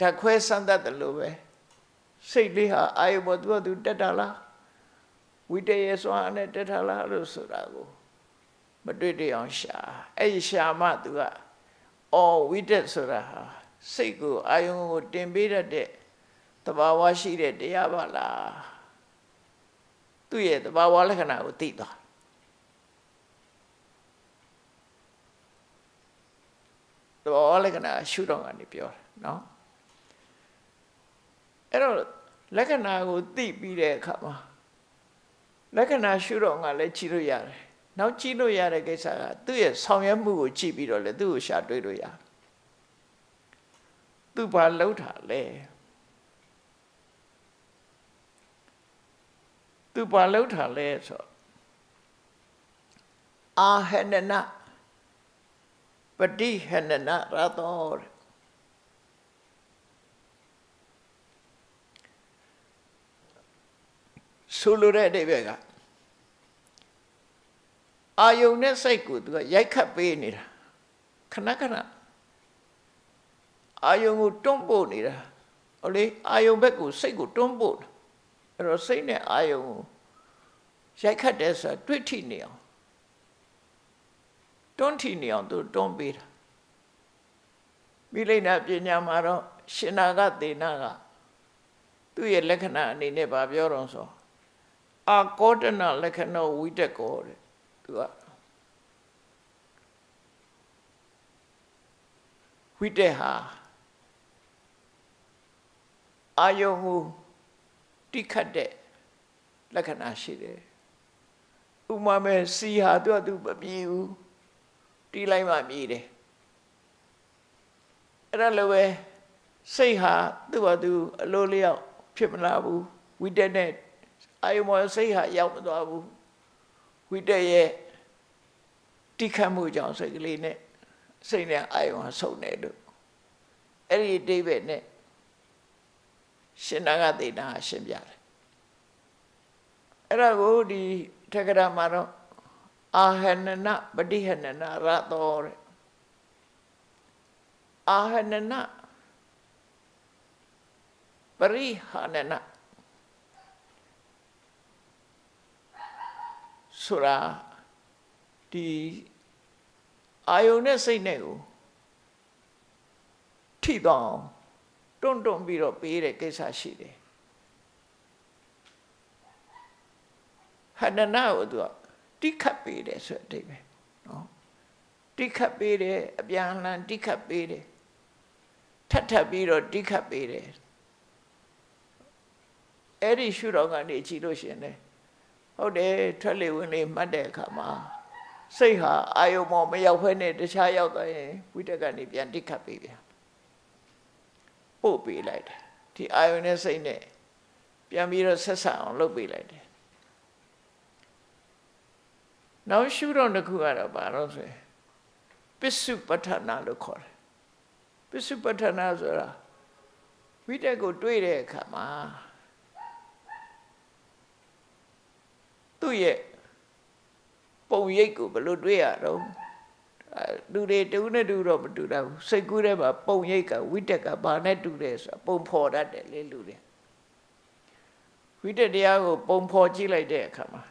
ဓာခွဲစမ်းသပ်တယ်လို့ပဲစိတ်လေးဟာအာယုဘောသူကသူတက်တာလားဝိတ္တရဲ့စွမ်းနဲ့တက်တာလားလို့ဆိုတာကိုမတွေ့တွေ့အောင်ရှာအဲ့ဒီရှာမှသူကအော်ဝိတ္တဆိုတာဟာစိတ်ကိုအာယုံကိုတင်ပေးတတ်တဲ့တဘာဝရှိတဲ့တရားပါလား သူ့ရဲ့တဘာဝလက္ခဏာကိုသိသွားတဘာဝလက္ခဏာရှုတော့ကနေပြောတာနော်အဲ့တော့လက္ခဏာကိုသိပြီးတဲ့အခါမှာလက္ခဏာရှုတော့ငါလည်းကြည့်လို့ရတယ်နောက်ကြည့်လို့ရတဲ့ကိစ္စကသူ့ရဲ့ဆောင်ရွက်မှုကိုကြည့်ပြီးတော့လေသူ့ကိုရှာတွေ့လို့ရသူဘာလှုပ်တာလဲ သူဘာလှုပ်တာလဲဆိုအာဟနနပတိဟနနရတောဆိုလိုတဲ့အဓိပ္ပာယ်ကအာယုန်နဲ့စိတ်ကိုသူကရိုက်ခတ်ပေးနေတာခဏခဏအာယုန်ကိုတွန်းပို့နေတာဟုတ်လေအာယုန်ဘက်ကိုစိတ်ကိုတွန်းပို့ အဲ့တော့စိတ်နဲ့အာယုန်ကိုရိုက်ခတ်တယ်ဆိုတာတွေ့ထိနေအောင်တွန်းထိနေအောင်သူတွန်းပေးတာမိလိမ့်နာပညာမှာတော့ရှင်နာကသေနာကသူ့ရဲ့လက္ခဏာအနေနဲ့ဗာပြောတော့ဆိုအာကောတနာလက္ခဏာဝိတက်ကောတဲ့သူကဝိတက်ဟာအာယုံကို တိခတ်တဲ့လက္ခဏာရှိတယ်ဥမာမဲ့စီဟာသူကသူမပြေဘူးတီးလိုက်မှမြည်တယ်အဲ့ဒါလိုပဲစိတ်ဟာသူ့ဘာသူအလိုလျောက်ဖြစ်မလာဘူးဝိတက်နဲ့အာယုမောစိတ်ဟာရောက်မသွားဘူးဝိတက်ရဲ့တိခတ်မှုကြောင့်စိတ်ကလေးနဲ့စိတ်နဲ့အာယုံဟာဆုံနေလို့အဲ့ဒီအိဗယ်နဲ့ ရှင်နာဂသေနာရှင်းပြတယ်အဲ့ဒါကိုဒီထက္ကရာမှာတော့အာဟနနပฏิဟနနရတောတဲ့အာဟနနပရိဟနနဆိုတာဒီအာယုန်နဲ့စိတ်နဲ့ကိုထိတော့အောင် တွန့်တွန့်ပြီးတော့ပေးတဲ့ကိစ္စရှိတယ်ဟန္ဒနာကိုသူကတိခတ်ပေးတယ်ဆိုတဲ့အဓိပ္ပာယ်နော်တိခတ်ပေးတယ်အပြန်အလှန်တိခတ်ပေးတယ်ထပ်ထပ်ပြီးတော့တိခတ်ပေးတယ်အဲ့ဒီရှုတော်ကနေကြည့်လို့ရှိရင်လေဟုတ်တယ်ထွက်လေဝင်လေမှတ်တဲ့အခါမှာစိတ်ဟာအာယုံမောမရောက်ဖဲနဲ့တခြားရောက်သွားရင်ဝိတက်ကနေပြန်တိခတ်ပေးပြန် ပို့ပေးလိုက်တယ်ဒီအာယုံနဲ့စိတ်နဲ့ပြန်ပြီးတော့ဆက်ဆံအောင်လုပ်ပေးလိုက်တယ်နောက်ရှုတော့တစ်ခုကတော့ဘာလို့ဆိုရင်ပစ္စုပ္ပထနာလို့ခေါ်တယ်ပစ္စုပ္ပထနာဆိုတာဝိတက်ကိုတွေးတဲ့အခါမှာသူ့ရဲ့ပုံရိပ်ကိုဘယ်လိုတွေးရတော့ လူတွေတူနဲ့တူတော့မတူတော့ဘူးစိတ်ကူးထဲမှာပုံရိပ်ကဝိတက်ကဘာနဲ့တူတယ်ဆိုတာပုံဖော်တတ်တယ်လေလူတွေဝိတက်တရားကိုပုံဖော်ကြည့်လိုက်တဲ့အခါမှာ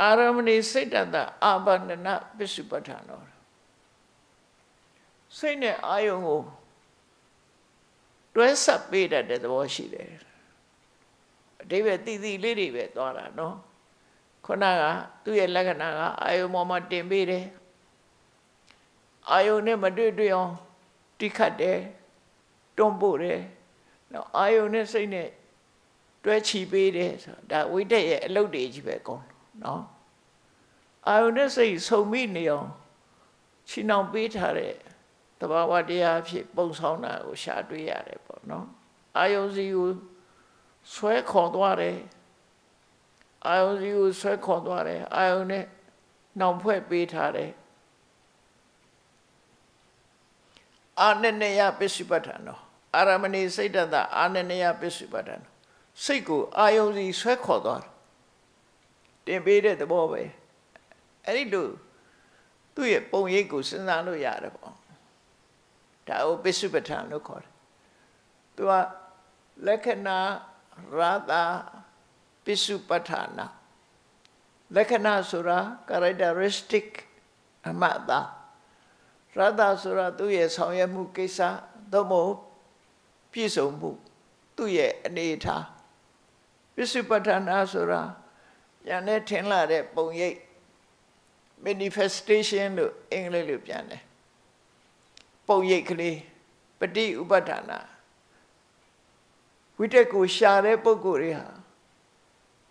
အာရမဏိစိတ်တတအာဘန္ဒနာပစ္စုပ္ပထာနောစိတ်နဲ့အာယုံကိုတွဲဆက်ပေးတတ်တဲ့သဘောရှိတယ်အတိပ္ပယ်တည်တည်လေးတွေပဲသွားတာနော် ခုနကသူ့ရဲ့လက္ခဏာကအာယုံပေါ်မှာတင်ပေးတယ်အာယုံနဲ့မတွေ့တွေ့အောင်တိခတ်တယ်တွန်းပို့တယ်နော်အာယုံနဲ့စိတ်နဲ့တွဲချီပေးတယ်ဆိုတာဒါဝိတက်ရဲ့အလုပ်တွေကြီးပဲကောင်းနော်အာယုန်နဲ့စိတ်ဆုံမိနေအောင်ချီနှောင်ပေးထားတဲ့တဘာဝတရားဖြစ်ပုံဆောင်တာကိုရှာတွေ့ရတယ်ပေါ့နော်အာယုန်စီကိုဆွဲခေါ်သွားတယ် အာယုန်စီကိုဆွဲခေါ်သွားတယ်အာယုန်နဲ့နှောင်ဖွဲ့ပေးထားတယ်အာနနယပစ္စုပ္ပတ္ထနောအာရမဏိစိတ်တတအာနနယပစ္စုပ္ပတ္ထနောစိတ်ကိုအာယုန်စီဆွဲခေါ်သွားတယ်တင်ပေးတဲ့သဘောပဲအဲ့ဒီလိုသူ့ရဲ့ပုံရိပ်ကိုစဉ်းစားလို့ရတယ်ပေါ့ဒါကိုပစ္စုပ္ပထံလို့ခေါ်တယ်သူကလက္ခဏာရတာ ပစ္စုပ္ပထနာလက္ခဏာဆိုတာ characteristic အမှတ်သားရတာဆိုတာသူ့ရဲ့ဆောင်ရွက်မှုကိစ္စသို့မဟုတ်ပြည့်စုံမှုသူ့ရဲ့အနေအထားပစ္စုပ္ပထနာဆိုတာပြန်နဲ့ထင်လာတဲ့ပုံရိပ် manifestation လို့အင်္ဂလိပ်လိုပြန်တယ်ပုံရိပ်ကလေးပฏิဥပဒနာဝိတက်ကိုရှာတဲ့ပုဂ္ဂိုလ်တွေဟာ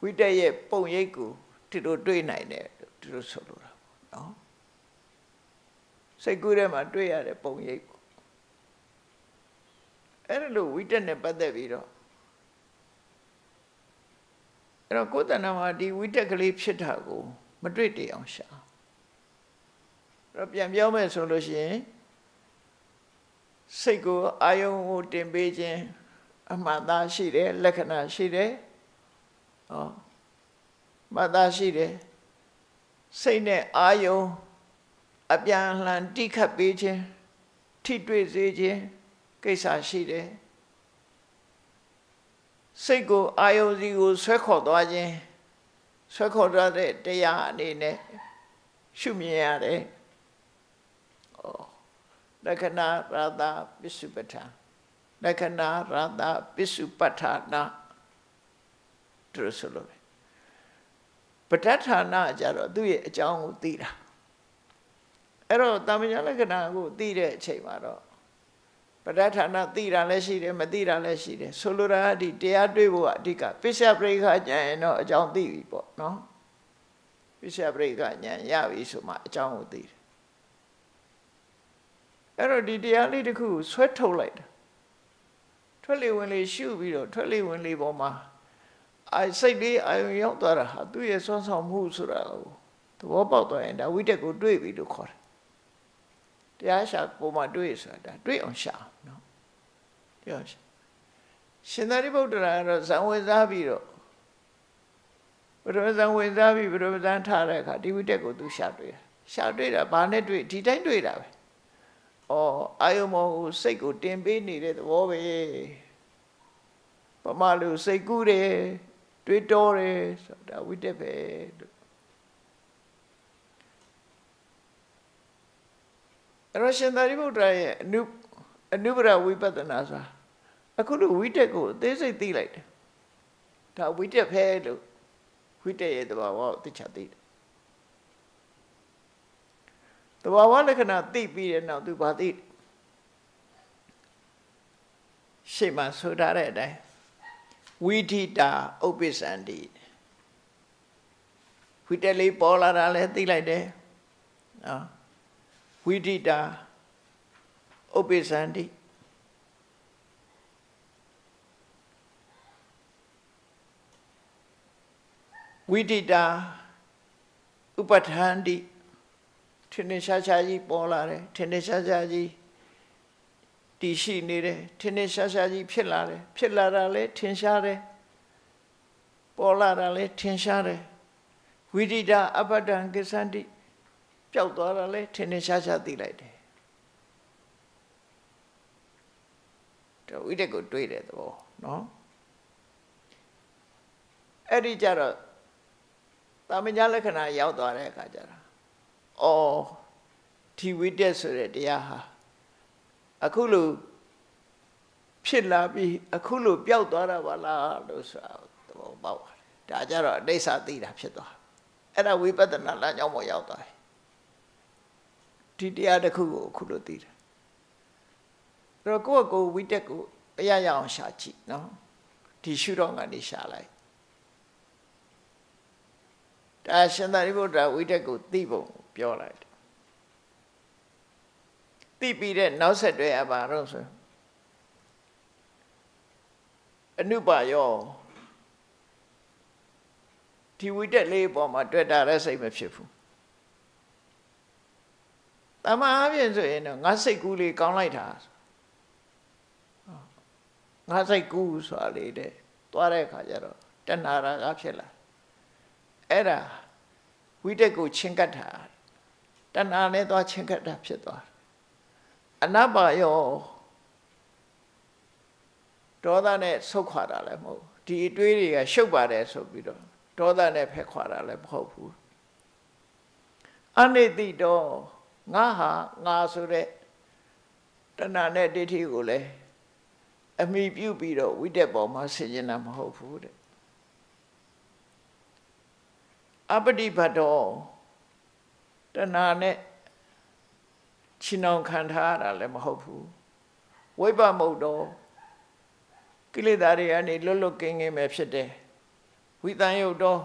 ဝိတက်ရဲ့ပုံရိပ်ကိုဒီလိုတွေ့နိုင်တယ်ဒီလိုဆိုလိုတာပေါ့နော်စိတ်ကူးထဲမှာတွေ့ရတဲ့ပုံရိပ်ပေါ့အဲ့ဒါလို့ဝိတက်နဲ့ပတ်သက်ပြီးတော့အဲ့တော့ကိုယ်တဏ္ဍာမှာဒီဝိတက်ကလေးဖြစ်တာကို မတွေ့တည်အောင်ရှာအဲ့တော့ပြန်ပြောမယ်ဆိုလို့ရှိရင်စိတ်ကိုအာယုံကိုတင်ပေးခြင်းအမှန်သားရှိတယ်လက္ခဏာရှိတယ် ဟောမှတ်သားရှိတယ်စိတ်နဲ့အာယုံအပြန်လှန်တိခတ်ပေးခြင်းထိတွေ့စေခြင်းကိစ္စရှိတယ်စိတ်ကိုအာယုံစီကိုဆွဲခေါ်သွားခြင်းဆွဲခေါ်သွားတဲ့တရားအနေနဲ့ရှုမြင်ရတယ်။ဩလက္ခဏာရတာပစ္စုပ္ပထာလက္ခဏာရတာပစ္စုပ္ပထာနာ သူဆိုလို့ပဋ္ဌာနာကြတော့သူ့ရဲ့အကြောင်းကိုသိတာအဲ့တော့တာမညာလက္ခဏာကိုသိတဲ့အချိန်မှာတော့ပဋ္ဌာနာသိတာလည်းရှိတယ်မသိတာလည်းရှိတယ်ဆိုလိုတာဒီတရားတွေ့ဖို့အဓိကပိစ္ဆပရိခဉာဏ်ရင်တော့အကြောင်းသိပြီပေါ့နော်ပိစ္ဆပရိခဉာဏ်ရပြီဆိုမှအကြောင်းကိုသိတယ်အဲ့တော့ဒီတရားလေးတစ်ခုကိုဆွဲထုတ်လိုက်တာထွက်လေဝင်လေရှုပြီးတော့ထွက်လေဝင်လေပေါ်မှာ အဲစိတ်လေးအာယုံရောက်သွားတာဟာသူ့ရဲ့ဆွမ်းဆောင်မှုဆိုတာကိုသဘောပေါက်သွားရင်ဒါဝိတက်ကိုတွေ့ပြီလို့ခေါ်တယ်တရားရှာပုံမှာတွေ့ဆိုတာတွေ့အောင်ရှာနော်ပြောရှာရှင်သာရိပုတ္တရာကတော့ဇံဝင်စားပြီးတော့ဘုရားဇံဝင်စားပြီးဘုရားဇံထားတဲ့အခါဒီဝိတက်ကိုသူရှာတွေ့တာရှာတွေ့တာဘာနဲ့တွေ့ဒီတိုင်းတွေ့တာပဲဩအာယုံမောကိုစိတ်ကိုတင်ပေးနေတဲ့သဘောပဲပမာလူစိတ်ကူးတယ် တွေးတောတယ်ဆိုတာဝိတက်ပဲလို့အရရှင်သာရိပုတ္တရာရဲ့အနုအနုပရဝိပဿနာစာအခုလိုဝိတက်ကိုအသေးစိတ်သိလိုက်တယ်ဒါဝိတက်ပဲလို့ဝိတက်ရဲ့သဘာဝကိုသိချသိတယ်သဘာဝလက္ခဏာသိပြီးတဲ့နောက်သူဘာသိရှေ့မှာဆိုထားတဲ့အတိုင်း ဝိထိတာဥပ္ပစ္စန္တိဝိတက်လေးပေါ်လာတာလည်းသိလိုက်တယ်နော်ဝိထိတာဥပ္ပစ္စန္တိဝိတိတာဥပဋ္ဌာန်တိထင်ထင်ရှားရှားကြီးပေါ်လာတယ်ထင်ထင်ရှားရှားကြီး တည်ရှိနေတယ်ထင်ထင်ရှားရှားကြီးဖြစ်လာတယ်ဖြစ်လာတာလည်းထင်ရှားတယ်ပေါ်လာတာလည်းထင်ရှားတယ်ဝိတိတာအပတ္တံကိသန္တိပျောက်သွားတာလည်းထင်ထင်ရှားရှားသိလိုက်တယ်တော့ဝိတက်ကိုတွေးတဲ့သဘောနော်အဲ့ဒီကြတော့တာမညာလက္ခဏာရောက်သွားတဲ့အခါကျတော့အော်ဒီဝိတက်ဆိုတဲ့တရားဟာ အခုလိုဖြစ်လာပြီးအခုလိုပျောက်သွားတာပါလားလို့ဆိုတာသဘောပေါက်ပါတယ်ဒါကြတော့အိဋ္ဌာသိတာဖြစ်သွားအဲ့ဒါဝိပဿနာလမ်းကြောင်းပေါ်ရောက်သွားတယ်ဒီတရားတစ်ခုကိုအခုလိုသိတယ်အဲ့တော့ကိုယ့်ကိုယ်ဝိတက်ကိုအရရအောင်ရှာကြည့်နော်ဒီရှုတော့ကနေရှာလိုက်ဒါရှင်သာရိပုတ္တရာဝိတက်ကိုသိပုံပြောလိုက် တယ်သိပြီးတဲ့နောက်ဆက်တွဲအပါတော့ဆိုအနုပါယောဒီဝိတက်လေးပေါ်မှာတွေ့တာတဲ့စိတ်မဖြစ်ဘူးတမန်အပြင်ဆိုရင်တော့ငါစိတ်ကူးလေးကောင်းလိုက်တာငါစိတ်ကူးဆိုတာလေးတဲ့သွားတဲ့အခါကျတော့တဏှာရာကဖြစ်လာအဲ့ဒါဝိတက်ကိုချင်းကတ်တာတဏှာနဲ့သွားချင်းကတ်တာဖြစ်သွား အနပါယောဒေါသနဲ့ဆုတ်ခွာတာလည်းမဟုတ်ဒီအတွေးတွေကရှုပ်ပါတယ်ဆိုပြီးတော့ဒေါသနဲ့ဖက်ခွာတာလည်းမဟုတ်ဘူးအနိတိတော့ငါဟာငါဆိုတဲ့တဏှာနဲ့ဒိဋ္ဌိကိုလည်းအမိပြုပြီးတော့ဝိတက်ပေါ်မှာဆင်ကျင်တာမဟုတ်ဘူးတဲ့အပတိဘတ်တော်တဏှာနဲ့ ချီနှောင်ခံထားရတာလည်းမဟုတ်ဘူးဝိပမုတ်တော်ကိလေသာတွေကနေလွတ်လွတ်ကင်းကင်းပဲဖြစ်တယ်ဝိတန်ယုတ်တော်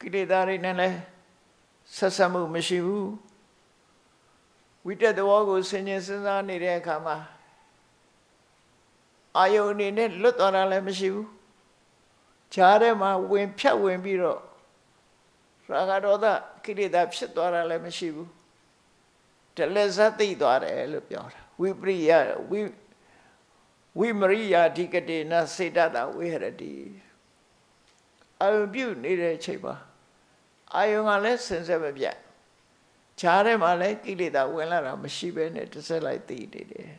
ကိလေသာတွေနဲ့လည်းဆက်ဆက်မှုမရှိဘူးဝိတက်တော်ကိုဆင်ញင်စဉ်းစားနေတဲ့အခါမှာအာယုန်အနေနဲ့လွတ်သွားတာလည်းမရှိဘူးဈာထဲမှာဝင်ဖြတ်ဝင်ပြီးတော့ရာဂဒေါသကိလေသာဖြစ်သွားတာလည်းမရှိဘူး တလက်ဇတ်သိသွားတယ်လို့ပြောတာဝိပရိယဝိဝိမရိယာဓိကတေနစေတတာဝိဟရတိအာယုပြုနေတဲ့အချိန်မှာအာယုကလည်းစင်ဆက်မပြတ်ခြားထဲမှာလည်းကိလေသာဝင်လာတာမရှိဘဲနဲ့တစ်ဆက်လိုက်သိနေတယ်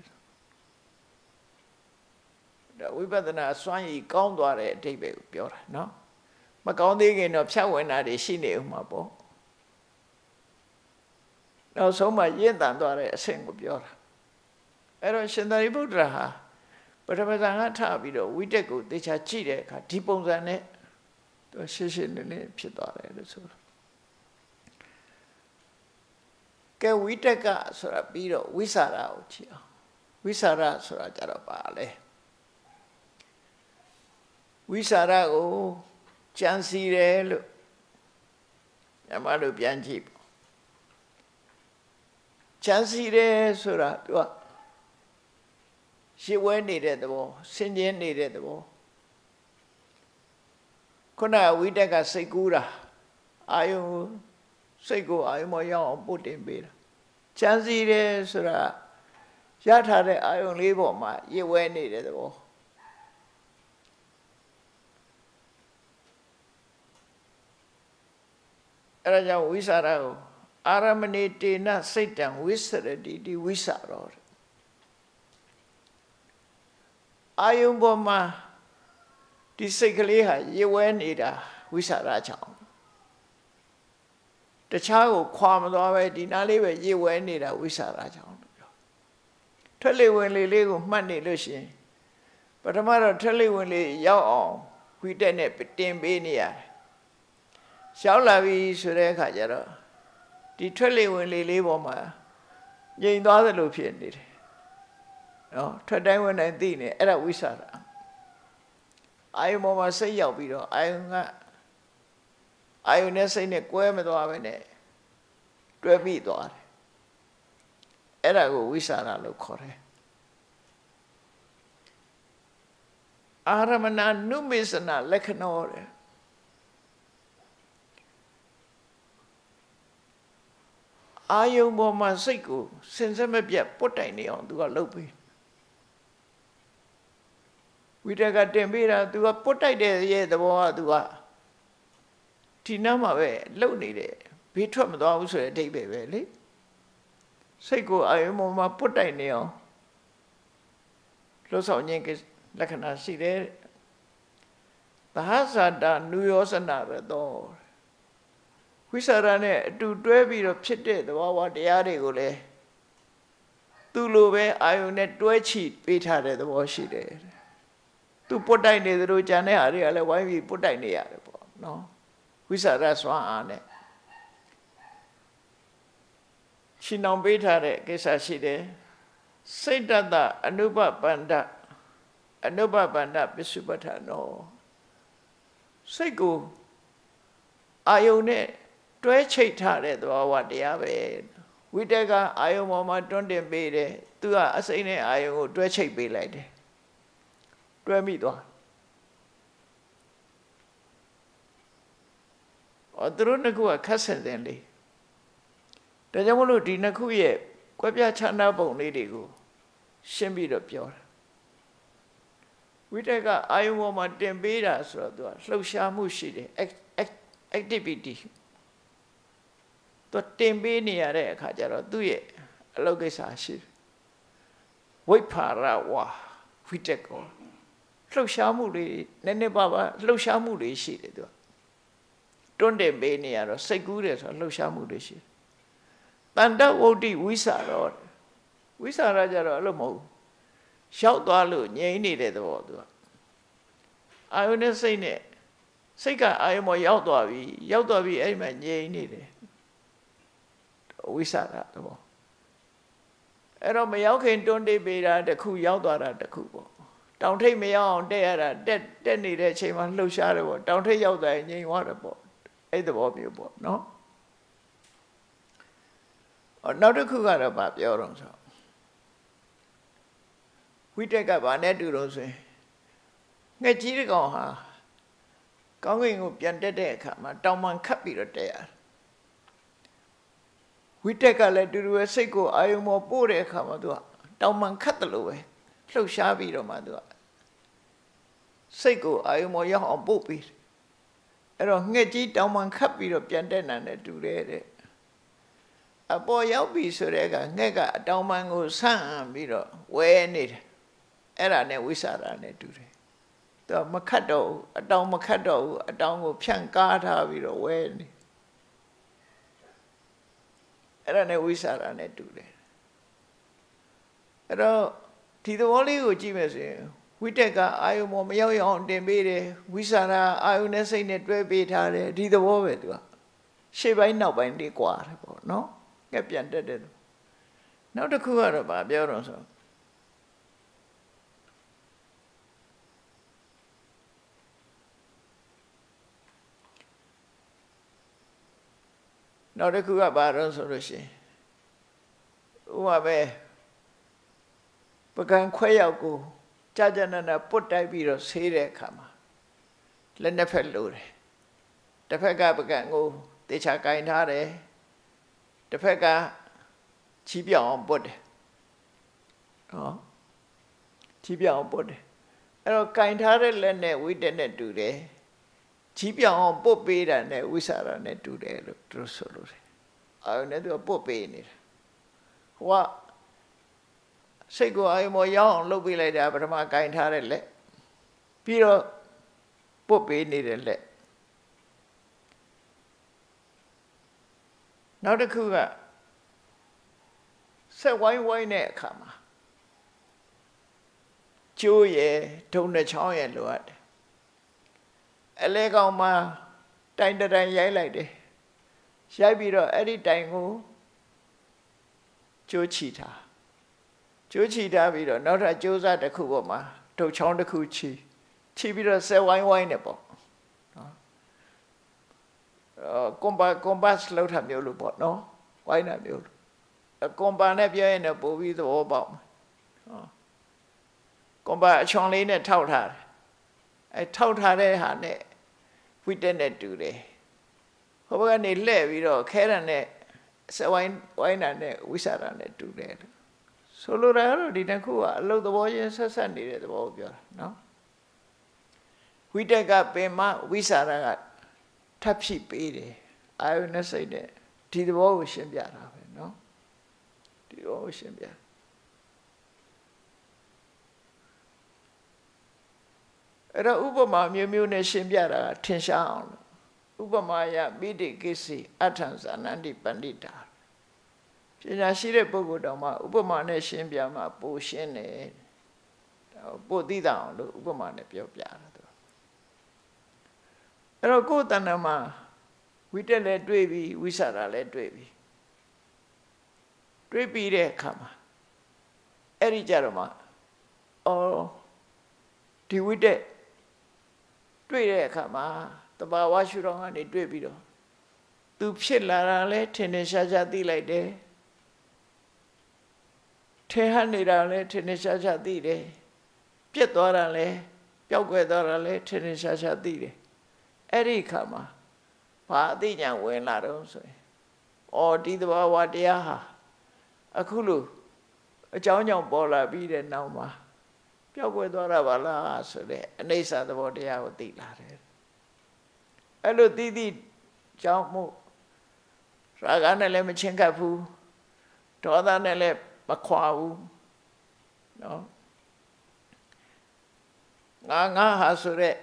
ဒါဝိပဿနာစွမ်းရည်ကောင်းသွားတဲ့အဓိပ္ပာယ်ကိုပြောတာနော်မကောင်းသေးခင်တော့ဖြတ်ဝင်တာတွေရှိနေဦးမှာပေါ့ နောက်ဆုံးမှရင့်တန်သွားတဲ့အဆင့်ကိုပြောတာအဲ့တော့ရှင်သာရိပုတ္တရာဟာပထမဇန်ကထပြီးတော့ဝိတက်ကိုတေချာကြည့်တဲ့အခါဒီပုံစံနဲ့သူရှင်းရှင်းလင်းလင်းဖြစ်သွားတယ်လို့ဆိုတာကဲဝိတက်ကဆိုတာပြီးတော့ဝိสารကိုကြည့်အောင်ဝိสารဆိုတာကြတော့ပါလေဝိสารကိုကြံစီတယ်လို့ညမတို့ပြန်ကြည့် ကြံစီတယ်ဆိုတာသူကရှစ်ဝဲနေတဲ့သဘောဆင်ကျင်းနေတဲ့သဘောခုနဝိတက်ကစိတ်ကူးတာအာယုံစိတ်ကိုအာယုံမရောက်အောင်ပုတ်တင်ပေးတာကြံစီတယ်ဆိုတာရထားတဲ့အာယုံလေးပေါ်မှာရစ်ဝဲနေတဲ့သဘောအဲ့ဒါကြောင့်ဝိสารကို အာရမဏေတေနစိတ်တံဝိစရတိဒီဝိစရောအာယုံပေါ်မှာဒီစိတ်ကလေးဟာရေဝဲနေတာဝိစရကြောင့်တခြားကိုခွာမသွားပဲဒီနားလေးပဲရေဝဲနေတာဝိစရကြောင့်လို့ပြောထွက်လေဝင်လေလေးကိုမှတ်နေလို့ရှင်ပထမတော့ထွက်လေဝင်လေရောက်အောင်ခွီးတက်နဲ့တင်ပေးနေရတယ်ရောက်လာပြီဆိုတဲ့အခါကျတော့ ဒီထွက်လေဝင်လေလေးပေါ်မှာငြိမ်သွားသလိုဖြစ်နေတယ်နော်ထွက်တိုင်းဝင်တိုင်းသိနေအဲ့ဒါဝိစာရအာယုံပေါ်မှာစိတ်ရောက်ပြီးတော့အာယုံကအာယုံနဲ့စိတ်နဲ့ကွဲမသွားပဲနဲ့တွဲမိသွားတယ်အဲ့ဒါကိုဝိစာရလို့ခေါ်တယ်အာရမဏနုမေစနာလက္ခဏောတဲ့ အာယုံပေါ်မှာစိတ်ကိုစင်စက်မပြတ်ပုတ်တိုင်နေအောင်သူကလုပ်ပြီးဝိတကတင်ပေးတာသူကပုတ်တိုက်တဲ့ရဲ့သဘောကသူကဒီနားမှာပဲလှုပ်နေတယ်ဘေးထွက်မသွားဘူးဆိုတဲ့အဓိပ္ပာယ်ပဲလေစိတ်ကိုအာယုံပေါ်မှာပုတ်တိုင်နေအောင်လှုပ်ဆောင်ခြင်းလက္ခဏာရှိတယ်သဟဇာတာနုယောစနာရတော ဝိสารနဲ့အတူတွဲပြီးတော့ဖြစ်တဲ့သဘောဝတရားတွေကိုလည်းသူ့လိုပဲအာယုန်နဲ့တွဲချီပေးထားတဲ့သဘောရှိတယ်သူပုတ်တိုက်နေသလိုကြံတဲ့ဟာတွေကလည်းဝိုင်းပြီးပုတ်တိုက်နေရတယ်ပေါ့နော်ဝိสารစွမ်းအားနဲ့ရှင်အောင်ပေးထားတဲ့ကိစ္စရှိတယ်စိတ်တတအနုပပန္ဒအနုပပန္ဒပစ္စုပ္ပထနောစိတ်ကိုအာယုန်နဲ့ တွဲချိတ်ထားတဲ့သဘောဝတရားပဲဝိတက်ကအာယုံပေါ်မှာတွန်းတင်ပေးတယ်သူကအစိမ့်နဲ့အာယုံကိုတွဲချိတ်ပေးလိုက်တယ်တွဲမိသွားအော်သူတို့နှစ်ခုကခက်ဆင်တယ်လေဒါကြောင့်မလို့ဒီနှစ်ခုရဲ့ကွဲပြားခြားနားပုံလေးတွေကိုရှင်းပြီးတော့ပြောတာဝိတက်ကအာယုံပေါ်မှာတင်ပေးတာဆိုတော့သူကလှုပ်ရှားမှုရှိတယ် activity သူတင်ပေးနေရတဲ့အခါကျတော့သူ့ရဲ့အလုပ်ကိစ္စရှိတယ်ဝိဖာရဝါဝိတက်ကောလှုပ်ရှားမှုတွေနည်းနည်းပါးပါးလှုပ်ရှားမှုတွေရှိတယ်သူကတွန့်တင်ပေးနေရတော့စိတ်ကူးတယ်ဆိုတော့လှုပ်ရှားမှုတွေရှိတယ်တန်တဝုဒ္ဓိဝိဆာရောဝိဆာရကြတော့အဲ့လိုမဟုတ်ရောက်သွားလို့ငြိမ်နေတဲ့သဘောသူကအာယုန်နဲ့စိတ်နဲ့စိတ်ကအာယုန်ပေါ်ရောက်သွားပြီရောက်သွားပြီအဲ့ဒီမှာငြိမ်နေတယ် ဝိသရသဘောအဲ့တော့မရောက်ခင်တွန်းတိပေးတာတခုရောက်သွားတာတခုပေါ့တောင်ထိပ်မရောက်အောင်တက်ရတာတက်တက်နေတဲ့အချိန်မှာလှုပ်ရှားတယ်ပေါ့တောင်ထိပ်ရောက်သွားရင်ငြိမ်သွားတယ်ပေါ့အဲ့သဘောမျိုးပေါ့နော်အော်နောက်တစ်ခုကတော့ဗာပြောတော့ဆိုဝိတက်ကဗာနဲ့တူတော့ဆိုရင်ငှက်ကြီးတကောင်ဟာကောင်းကင်ကိုပြန်တက်တဲ့အခါမှာတောင်ပန်ခတ်ပြီးတော့တက်ရတယ် ဝိတက်ကလည်းတူတူပဲစိတ်ကိုအာယုံမောပို့တဲ့အခါမှာသူကတောင်ပန်ခတ်တယ်လို့ပဲလှုပ်ရှားပြီးတော့မှသူကစိတ်ကိုအာယုံမောရောက်အောင်ပို့ပြီးအဲ့တော့ငှက်ကြီးတောင်ပန်ခတ်ပြီးတော့ပြန်တက်နိုင်တယ်တူတယ်တဲ့အပေါ်ရောက်ပြီဆိုတဲ့အခါငှက်ကအတောင်ပန်ကိုဆန့်ပြီးတော့ဝဲနေတယ်အဲ့ဒါနဲ့ဝိสารနဲ့တူတယ်သူမခတ်တော့ဘူးအတောင်မခတ်တော့ဘူးအတောင်ကိုဖြန့်ကားထားပြီးတော့ဝဲနေ အဲ့ဒါနဲ့ဝိสารနဲ့တူတယ်အဲ့တော့ဒီသဘောလေးကိုကြည့်မယ်ဆိုရင်ဝိတက်ကအာယုံမမရောက်ရအောင်တင်ပေးတယ်ဝိสารအာယုံနဲ့စိတ်နဲ့တွဲပေးထားတယ်ဒီသဘောပဲသူကရှေ့ပိုင်းနောက်ပိုင်းလေးကွာတယ်ပေါ့နော်ငါပြန်တက်တယ်နောက်တစ်ခုကတော့ဗာပြောတော့ဆို နောက်တစ်ခုကဘာတော့ဆိုလို့ရှိရင်ဥပမာပဲပကံခွဲရောက်ကိုကြာကြာနာနာပုတ်တိုက်ပြီးတော့ဆေးတဲ့အခါမှာလက်နှစ်ဖက်လိုတယ်တစ်ဖက်ကပကံကိုတေချာကင်ထားတယ်တစ်ဖက်ကချီးပြောင်းအောင်ပုတ်တယ်ဟောချီးပြောင်းအောင်ပုတ်တယ်အဲ့တော့ကင်ထားတဲ့လက်နဲ့ဝိတက်နဲ့တူတယ် ကြီးပြောင်အောင်ပုတ်ပေးတာနဲ့ဝိสารနဲ့တူတယ်လို့သူတို့ဆိုလို့တယ်အာယုန်နဲ့သူကပုတ်ပေးနေတာဟိုကစိတ်ကိုအာယုန်မရောက်အောင်လုပ်ပေးလိုက်တာပထမကင်ထားတဲ့လက်ပြီးတော့ပုတ်ပေးနေတဲ့လက် နောက်တစ်ခုကဆက်ဝိုင်းဝိုင်းတဲ့အခါမှာကျိုးရယ်ဒုံနှချောင်းရယ်လိုအပ်တယ် ယ် အလဲကောင်မှာတိုင်တိုင်ရိုက်လိုက်တယ်ရိုက်ပြီးတော့အဲ့ဒီတိုင်ကိုကျိုးချီထားကျိုးချီထားပြီးတော့နောက်ထပ်ကျိုးစားတစ်ခုပေါ်မှာဒုံချောင်းတစ်ခုချီချီပြီးတော့ဆက်ဝိုင်းဝိုင်းနေပေါ့နော်အော်ကွန်ပါကွန်ပတ်လောက်ထားမျိုးလို့ပေါ့နော်ဝိုင်းတာမျိုးလို့ကွန်ပါနဲ့ပြောရင်တော့ပို့ပြီးသဘောပေါက်မှာဟောကွန်ပါအချွန်လေးနဲ့ထောက်ထားတယ် အဲထောက်ထားတဲ့ဟာနဲ့ဝိတက်နဲ့တူတယ်ဟိုဘက်ကနေလှည့်ပြီးတော့ခဲရံနဲ့စဝိုင်းဝိုင်းတာနဲ့ဝိစာရနဲ့တူတယ်ဆိုလိုတာကတော့ဒီတစ်ခုကအလုတ်သဘောချင်းဆက်ဆက်နေတဲ့သဘောကိုပြောတာနော်ဝိတက်ကပင်မဝိစာရကထပ်ဖြစ်ပေးတယ်အာယုနဲ့စိတ်နဲ့ဒီသဘောကိုရှင်းပြတာပဲနော်ဒီသဘောကိုရှင်းပြ အဲ့တော့ဥပမာမျိုးမျိုးနဲ့ရှင်းပြတာကထင်ရှားအောင်လို့ဥပမာယမိတိကိစီအထံဇာနန္တိပန္တိတာပညာရှိတဲ့ပုဂ္ဂိုလ်တော်မှာဥပမာနဲ့ရှင်းပြမှာပိုရှင်းတယ်ပိုသိတာအောင်လို့ဥပမာနဲ့ပြောပြတာသူအဲ့တော့ကိုယ်တဏ္ဍမှာဝိတက်လည်းတွေ့ပြီဝိသရာလည်းတွေ့ပြီတွေ့ပြီးတဲ့အခါမှာအဲ့ဒီကြတော့မှအော်ဒီဝိတက် တွေ့တဲ့အခါမှာတဘာဝရှုတော်ကနေတွေ့ပြီးတော့သူဖြစ်လာတာလဲထင်ထင်ရှားရှားသိလိုက်တယ်ထဲဟနေတာလဲထင်ထင်ရှားရှားသိတယ်ပြက်သွားတာလဲပျောက်ကွယ်သွားတာလဲထင်ထင်ရှားရှားသိတယ်အဲ့ဒီအခါမှာဘာအသိဉာဏ်ဝင်လာတော့ဆိုရင်အော်ဒီတဘာဝတရားဟာအခုလို့အကြောင်းကြောင့်ပေါ်လာပြီးတဲ့နောက်မှာ ပျောက်ကွယ်သွားတာပါလားဆိုတဲ့အိဋ္ဌသဘောတရားကိုသိလာတယ်အဲ့လိုသိသိကြောင့်မို့ရာဂနဲ့လည်းမချင်းကပ်ဘူးဒေါသနဲ့လည်းမခွာဘူးနော်ငါငါဟာဆိုတဲ့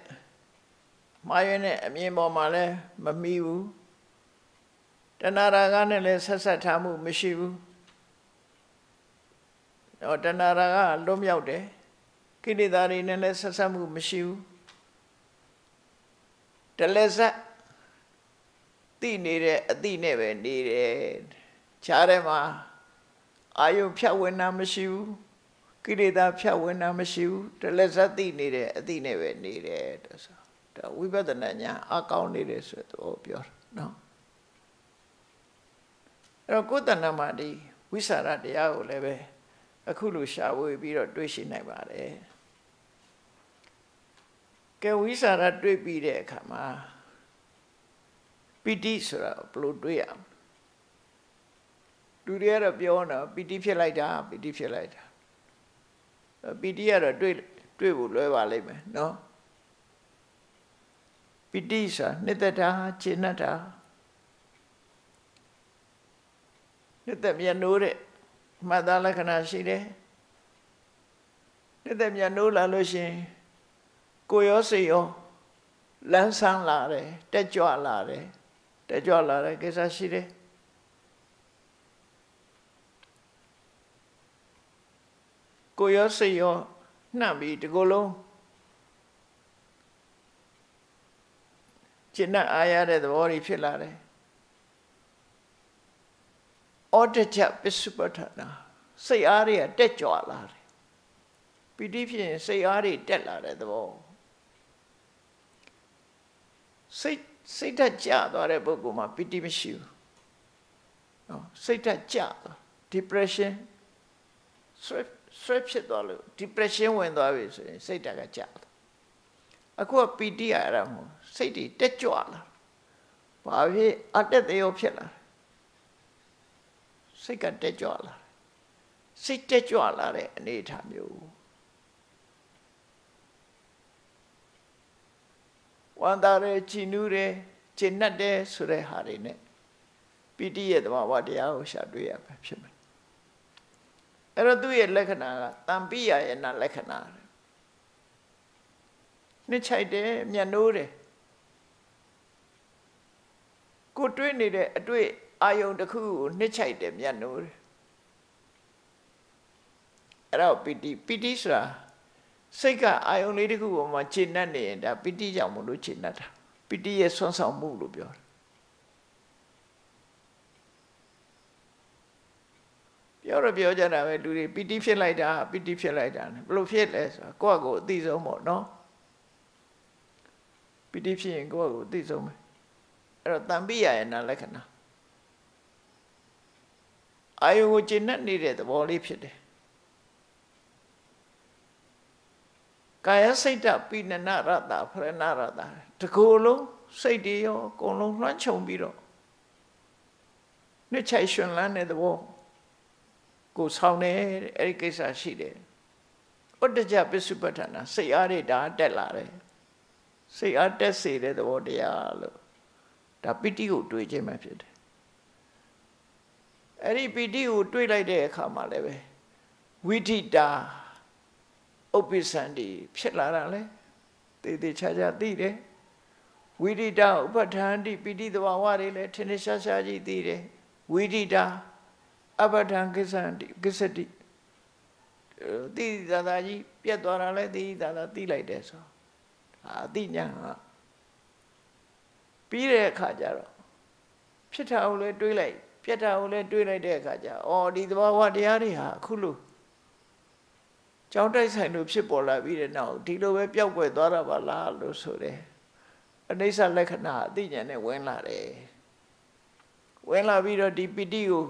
မှားရတဲ့အမြင်ပေါ်မှာလည်းမမီဘူးတဏှာရာဂနဲ့လည်းဆက်ဆက်ထားမှုမရှိဘူးတော့တဏှာရာဂလွတ်မြောက်တယ် ကိလေသာတွေနဲ့လည်းဆက်ဆက်မှုမရှိဘူးတလက်ဆက်သိနေတဲ့အသိနဲ့ပဲနေတယ်ခြားထဲမှာအာယုဖြတ်ဝင်တာမရှိဘူးကိလေသာဖြတ်ဝင်တာမရှိဘူးတလက်ဆက်သိနေတဲ့အသိနဲ့ပဲနေတယ်တဲ့ဆိုဒါဝိပဿနာညာအကောင်းနေတယ်ဆိုတော့ပြောတာနော်အဲ့တော့ကိုယ်တဏ္ဍမှာဒီဝိสารတရားကိုလည်းပဲအခုလိုရှာဝေပြီးတော့တွေးရှိနိုင်ပါတယ် ကဲဝိสารတွေးပြီးတဲ့အခါမှာပိဋိဆိုတာဘယ်လိုတွေးရအောင်လူတွေကတော့ပြောတာပိဋိဖြစ်လိုက်တာပိဋိဖြစ်လိုက်တာပိဋိကတော့တွေးတွေးဖို့လွယ်ပါလိမ့်မယ်နော်ပိဋိဆိုတာနှစ်သက်တာခြေနှက်တာနှစ်သက်မျက်နှိုးတဲ့မှတ်သားလက္ခဏာရှိတယ်နှစ်သက်မျက်နှိုးလာလို့ရှိရင် ကိုရောစိတ်ရောလန်းဆန်းလာတယ်တက်ကြွလာတယ်တက်ကြွလာတဲ့ကိစ္စရှိတယ်ကိုရောစိတ်ရောနှံ့ပြီးဒီကိုယ်လုံးကျင့်အားရတဲ့သဘောတွေဖြစ်လာတယ်အောတကြပစ္စုပ္ပထနာစိတ်အားတွေကတက်ကြွလာတယ်ပီတိဖြစ်ရင်စိတ်အားတွေတက်လာတဲ့သဘော စိတ်စိတ်ဓာတ်ကျသွားတဲ့ပုဂ္ဂိုလ်မှာပီတိမရှိဘူးနော်စိတ်ဓာတ်ကျသွား depression stress stress ဖြစ်သွားလို့ depression ဝင်သွားပြီဆိုရင်စိတ်ဓာတ်ကကျသွားအခုကပီတိရတာမဟုတ်စိတ်တွေတက်ကြွလာဘာဖြစ်အတက်တရောဖြစ်လာစိတ်ကတက်ကြွလာစိတ်တက်ကြွလာတဲ့အနေအထားမျိုး ဝန္တာရဲကြည်နူးတယ်ကျင့်တတ်တယ်ဆိုတဲ့ဟာတွေ ਨੇ ပိဋိရဲ့သဘာဝတရားကိုရှာတွေ့ရမှာဖြစ်မယ်အဲ့တော့သူ့ရဲ့လက္ခဏာကတံပိယရဲ့နာလက္ခဏာနှစ်ချိုက်တယ်မျက်နှိုးတယ်ကိုတွေးနေတဲ့အတွေ့အာယုံတစ်ခုကိုနှစ်ချိုက်တယ်မြတ်နိုးတယ်အဲ့တော့ပီတိပီတိဆိုတာ စိတ်ကအာယုံလေးတစ်ခုပေါ်မှာခြေနှက်နေရင်ဒါပီတိကြောင့်မလို့ခြေနှက်တာပီတိရဲ့ဆွမ်းဆောင်မှုလို့ပြောတယ်ပြောတော့ပြောကြတာပဲလူတွေပီတိဖြစ်လိုက်တာပီတိဖြစ်လိုက်တာဘယ်လိုဖြစ်လဲဆိုတော့ကိုယ့်အကိုအသိဆုံးပေါ့နော်ပီတိဖြစ်ရင်ကိုယ့်အကိုအသိဆုံးပဲအဲ့တော့တန်ပိယရဲ့နာလက္ခဏာအာယုကိုကျင့်နေတဲ့သဘောလေးဖြစ်တယ် ကာယစိတ်တပိဏနရတဖရဏရတတကူလုံးစိတ်တွေရောအကုန်လုံးလွှမ်းခြုံပြီးတော့နှစ်ချိုက်ရှင်လန်းတဲ့သဘောကိုဆောင်နေအဲ့ဒီကိစ္စရှိတယ်ဥဒ္ဒကြပစ္စုပ္ပတ္ထနာစိတ်အားတွေဒါတက်လာတယ်စိတ်အားတက်စေတဲ့သဘောတရားလို့ဒါပိဋိကိုတွေးခြင်းပဲဖြစ်တယ်အဲ့ဒီပိဋိကိုတွေးလိုက်တဲ့အခါမှာလည်းပဲဝိထိတာ ဥပ္ပစ္စံဒီဖြစ်လာတာလေတေးသေးချာချာသိတယ်ဝိရိတဥပဋ္ဌာန်တိပိဋိသဘာဝတွေလည်းထင်ထင်ရှားရှားကြီးသိတယ်ဝိရိတာအပဋ္ဌာန်ကိစ္စတိကိစ္စတိသိသာသာကြီးပြတ်သွားတာလဲသိသာသာသိလိုက်တယ်ဆိုအာအသိဉာဏ်ကပြီးတဲ့အခါကျတော့ဖြစ်တာကိုလည်းတွေးလိုက်ပြတ်တာကိုလည်းတွေးလိုက်တဲ့အခါကျအော်ဒီသဘာဝတရားတွေဟာအခုလို့ ကြောင်းတိုက်ဆိုင်လို့ဖြစ်ပေါ်လာပြီးတဲ့နောက်ဒီလိုပဲပျောက်ကွယ်သွားတာပါလားလို့ဆိုတယ်အနိစ္စလက္ခဏာအသိဉာဏ်နဲ့ဝင်လာတယ်ဝင်လာပြီးတော့ဒီပီတိကို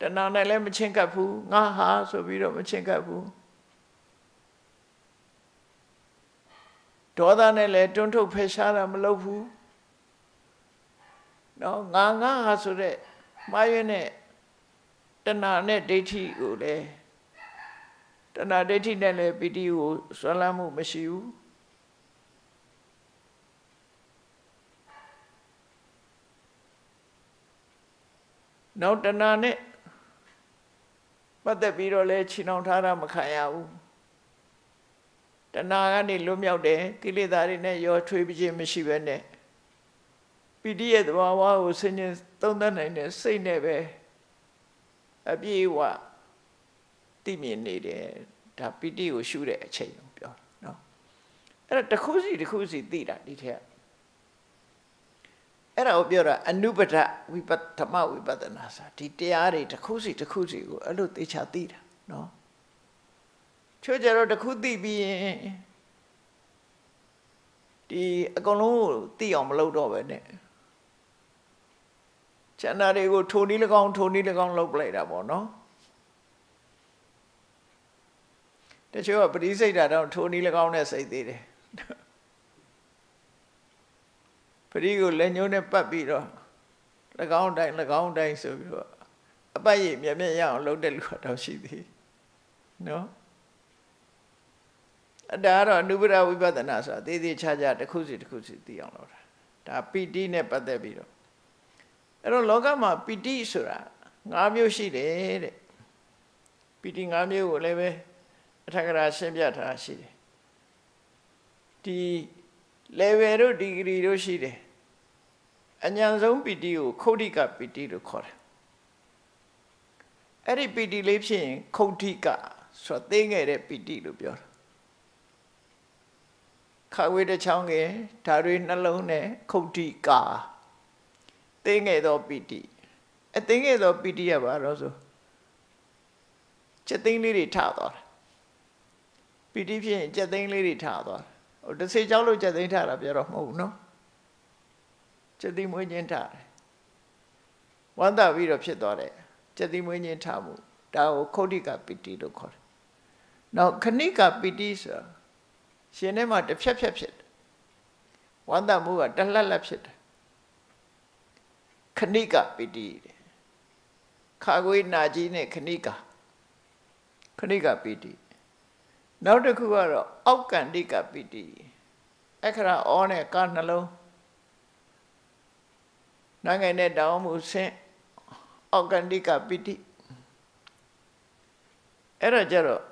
တဏှာနဲ့လည်းမချင်းကပ်ဘူးငါဟာဆိုပြီးတော့မချင်းကပ်ဘူးဒေါသနဲ့လည်းတွန်းထုတ်ဖယ်ရှားတာမလုပ်ဘူးနော်ငါငါဟာဆိုတဲ့မှားရွံ့တဲ့ တဏှာနဲ့ဒိဋ္ဌိကိုလည်းတဏှာဒိဋ္ဌိနဲ့လည်းပီတိကိုဆွမ်းလန်းမှုမရှိဘူးနောက်တဏှာနဲ့ပတ်သက်ပြီးတော့လဲခြေနှောင်ထားတာမခံရဘူးတဏှာကနေလွတ်မြောက်တယ်ကိလေသာတွေနဲ့ရောထွေးပြခြင်းမရှိဘဲနဲ့ပိဋိရဲ့သဘာဝကိုဆင်ញင်သုံးသပ်နိုင်တဲ့စိတ်နဲ့ပဲ အပြည့်ဝသိမြင်နေတယ်ဒါပိဋိကိုရှုတဲ့အချိန်ကိုပြောနော်အဲ့တော့တစ်ခုစီတစ်ခုစီသိတာဒီထက်အဲ့ဒါကိုပြောတာအနုပဒဝိပဓမ္မဝိပဿနာစာဒီတရားတွေတစ်ခုစီတစ်ခုစီကိုအဲ့လိုသေချာသိတာနော်ချို့ကြတော့တစ်ခုသိပြီးရင်ဒီအကုန်လုံးကိုသိအောင်မလုပ်တော့ပဲနဲ့ ကျန်တာတွေကိုထိုနည်း၎င်းထိုနည်း၎င်းလုပ်ပလိုက်တာပေါ့နော်တချို့ကပရိစိတ်တာတော့ထိုနည်း၎င်းနဲ့စိတ်သေးတယ်ပရိကိုလက်ညှိုးနဲ့ပတ်ပြီးတော့၎င်းတိုင်း၎င်းတိုင်းဆိုပြီးတော့အပတ်ရမြက်မြက်ရအောင်လုပ်တဲ့လူကတော့ရှိသေးနော်အတားတော့အနုပဒဝိပဿနာဆိုတာသေးသေးချာချာတစ်ခုစီတစ်ခုစီသိအောင်လုပ်တာဒါပီတိနဲ့ပတ်သက်ပြီးတော့ အဲ့တော့လောကမှာပီတိဆိုတာ၅မျိုးရှိတယ်တဲ့ပီတိ၅မျိုးကိုလည်းပဲအထက်ကရာရှင်းပြထားရှိတယ်ဒီ level တို့ degree တို့ရှိတယ်အញ្ញံဆုံးပီတိကိုခုတ်တိကပီတိလို့ခေါ်တယ်အဲ့ဒီပီတိလေးဖြစ်ရင်ခုတ်တိကဆိုသိငယ်တဲ့ပီတိလို့ပြောတာခဝေးတစ်ချောင်းငယ်ဓာတွေနှလုံးနဲ့ခုတ်တိကာ သိငယ်သောပီတိအသိငယ်သောပီတိရပါတော့ဆိုချက်သိန်းလေးတွေထသွားတာပီတိဖြစ်ရင်ချက်သိန်းလေးတွေထသွားဟိုတစ်စေကြောက်လို့ချက်သိန်းထတာပြောတော့မဟုတ်ဘူးနော်ချက်သိန်းမွေးခြင်းထတယ်ဝမ်းသာပြီးတော့ဖြစ်သွားတယ်ချက်သိန်းမွေးခြင်းထမှုဒါကိုခုတ်တိကပီတိလို့ခေါ်တယ်နောက်ခဏိကပီတိဆိုရှင်ထဲမှာတစ်ဖြက်ဖြက်ဖြစ်တယ်ဝမ်းသာမှုကတလှက်လက်ဖြစ်တယ် ခဏိကပီတိတဲ့ခါခွေးနာကြီးနဲ့ခဏိကခဏိကပီတိနောက်တစ်ခုကတော့အောက်ကန္တိကပီတိအခရာဩနဲ့ကနှလုံးနိုင်ငံနဲ့တောင်းမှုဆင့်အောက်ကန္တိကပီတိအဲ့တော့ကျတော့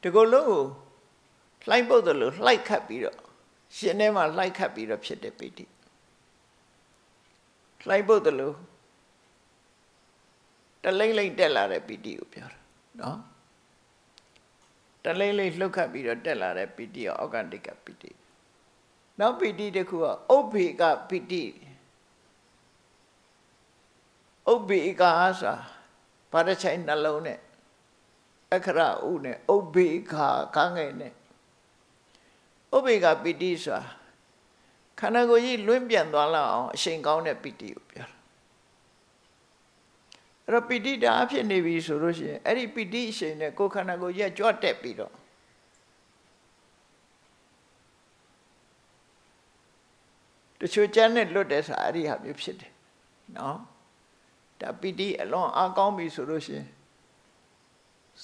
ဒီကုလုံးကိုလှိုင်းပုတ်တယ်လို့လှိုက်ခတ်ပြီးတော့ ရှင်ထဲမှာလှိုက်ခတ်ပြီးတော့ဖြစ်တဲ့ပီတိလှိုက်ဖို့တလို့တလိမ့်လိမ့်တက်လာတဲ့ပီတိကိုပြောတာနော်တလိမ့်လိမ့်လှုပ်ခတ်ပြီးတော့တက်လာတဲ့ပီတိရောအောက်ကတိကပီတိနောက်ပီတိတစ်ခုကဥပ္ပေကပီတိဥပ္ပေကဆိုဘာတစ်ချိုင်နှလုံးနဲ့အခရဥနဲ့ဥပ္ပေကခန်းငယ်နဲ့ ဥပ္ပေကပီတိဆိုတာခန္ဓာကိုယ်ကြီးလွင့်ပြန်သွားလောက်အောင်အရှိန်ကောင်းတဲ့ပီတိကိုပြောတာအဲ့တော့ပီတိတာအဖြစ်နေပြီဆိုလို့ရှိရင်အဲ့ဒီပီတိအရှိန်နဲ့ကိုယ်ခန္ဓာကိုယ်ကြီးကြွတက်ပြီးတော့တချို့ကျမ်းနဲ့လွတ်တဲ့စာအဲ့ဒီဟာမျိုးဖြစ်တယ်နော်ဒါပီတိအလွန်အားကောင်းပြီဆိုလို့ရှိရင်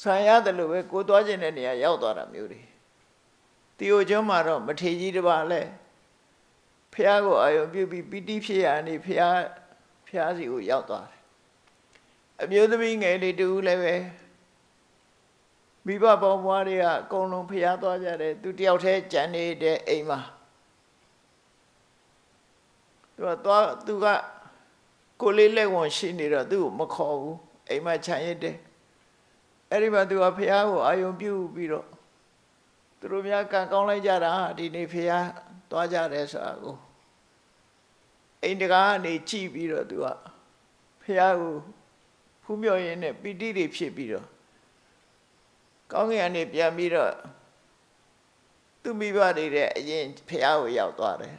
ဆံရတယ်လို့ပဲကိုသွားခြင်းတဲ့နေရာရောက်သွားတာမျိုးတွေ တီယိုကျွန်းမှာတော့မထေကြီးတစ်ပါးလဲဖះကိုအာယုံပြုပြီးပီတိဖြစ်ရနေဖះဖះစီကိုရောက်သွားတယ်အမျိုးသမီးငယ်လေးတူလည်းပဲမိဘပေါင်းဘွားတွေကအကုန်လုံးဖះသွားကြတယ်သူတယောက်တည်းကြံနေတဲ့အိမ်မှာသူကသွားသူကကိုလေးလက်ဝန်ရှိနေတော့သူ့ကိုမခေါ်ဘူးအိမ်မှာခြံရစ်တယ်အဲ့ဒီမှာသူကဖះကိုအာယုံပြုပြီးတော့ သူတို့များကံကောင်းလိုက်ကြတာဒီနေ့ဖះသွားကြတယ်ဆိုတာကိုအိမ်တကားကနေကြည့်ပြီးတော့သူကဖះကိုဖူးမြော်ရင်းနဲ့ပီတိတွေဖြစ်ပြီးတော့ကောင်းကင်ကနေပြန်ပြီးတော့သူမိဘတွေတဲ့အရင်ဖះကိုရောက်သွားတယ်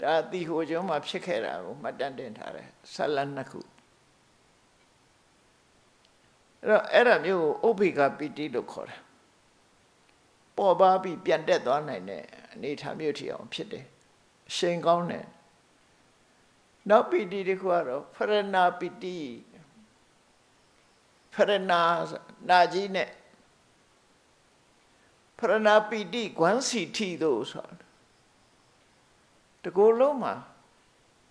ဒါတီဟိုကျွန်းမှာဖြစ်ခဲ့တာကိုမှတ်တမ်းတင်ထားတယ်ဆလတ်နှစ်ခုအဲ့ တော့အဲ့ဒါမျိုးကိုဥပိ္ပကပီတိလို့ခေါ်တယ်ပေါ်ပါပြီးပြန်တက်သွားနိုင်တဲ့အနေထားမျိုးထီအောင်ဖြစ်တယ်အရှိန်ကောင်းတယ်နောက်ပီတိတခုကတော့ဖရဏပီတိဖရဏနာကြီးနဲ့ဖရဏပီတိဂွမ်းစီထီတို့ဆိုတာတကူလုံးမှာ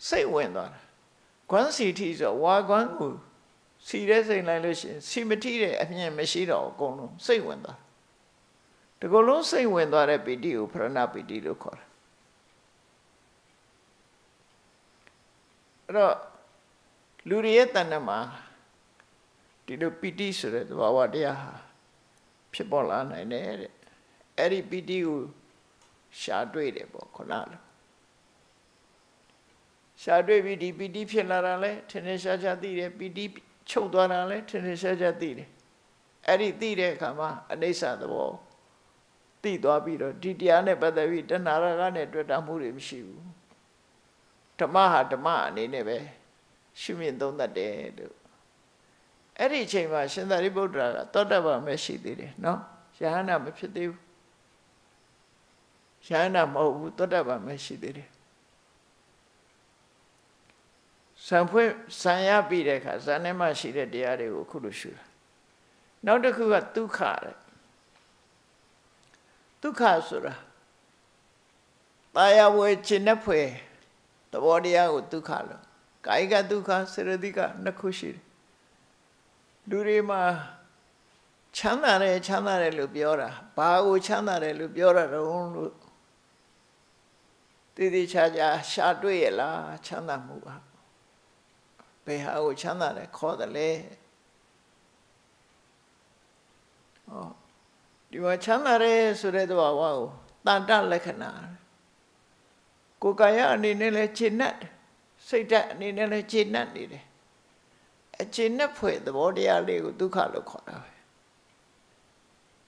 စိတ်ဝင်သွားတာဂွမ်းစီထီဆိုဝါဂွမ်းကို စီတဲ့စိတ်လိုက်လို့ရှိရင်စီမတိတဲ့အမြင်မရှိတော့အကုန်လုံးစိတ်ဝင်သွားတကူလုံးစိတ်ဝင်သွားတဲ့ပီတိကိုဖရဏပီတိလို့ခေါ်တယ်အဲ့တော့လူတွေရဲ့တဏ္ဍမှာဒီလိုပီတိဆိုတဲ့သဘာဝတရားဟာဖြစ်ပေါ်လာနိုင်တယ်တဲ့အဲ့ဒီပီတိကိုရှားတွေ့တယ်ပေါ့ခုနလိုရှားတွေ့ပြီးဒီပီတိဖြစ်လာတာလဲထင်ထင်ရှားရှားသိတယ်ပီတိ ချုပ်သွားတာလဲထင်ထင်ရှားရှားသိတယ်အဲ့ဒီသိတဲ့အခါမှာအနိစ္စသဘောသိသွားပြီးတော့ဒီတရားနဲ့ပတ်သက်ပြီးတဏှာရကနဲ့တွေ့တာမှုတွေမရှိဘူးဓမ္မဟာဓမ္မအနေနဲ့ပဲရှုမြင်သုံးသပ်တယ်လို့အဲ့ဒီအချိန်မှာရှင်သာရိပုတ္တရာကသောတပန်ပဲရှိသေးတယ်နော်ယဟန္တာမဖြစ်သေးဘူးယဟန္တာမဟုတ်ဘူးသောတပန်ပဲရှိသေးတယ် ဆံဖွင့်ဆံရပြီးတဲ့အခါဇန်ထဲမှာရှိတဲ့တရားတွေကိုအခုလိုရှုတာနောက်တစ်ခုကဒုက္ခတဲ့ဒုက္ခဆိုတာတာယာဝေခြင်းနဲ့ဖွယ်သဘောတရားကိုဒုက္ခလို့ကာယကဒုက္ခစေရတိကနှစ်ခုရှိတယ်လူတွေမှာချမ်းသာတယ်ချမ်းသာတယ်လို့ပြောတာဘာကိုချမ်းသာတယ်လို့ပြောတာတော့လို့တည်တည်ချာချာရှာတွေ့ရလားချမ်းသာမှုပါ ဘယ်ဟာကိုချမ်းသာတယ်ခေါ်တယ်လေဟောဒီမှာချမ်းသာတယ်ဆိုတဲ့သဘာဝကိုတန်တလက္ခဏာကိုယ်ကာယအနေနဲ့လည်းခြေနှက်စိတ်ဓာတ်အနေနဲ့လည်းခြေနှက်နေတယ်အခြေနှက်ဖွယ်သဘောတရားလေးကိုဒုက္ခလို့ခေါ်တာပဲ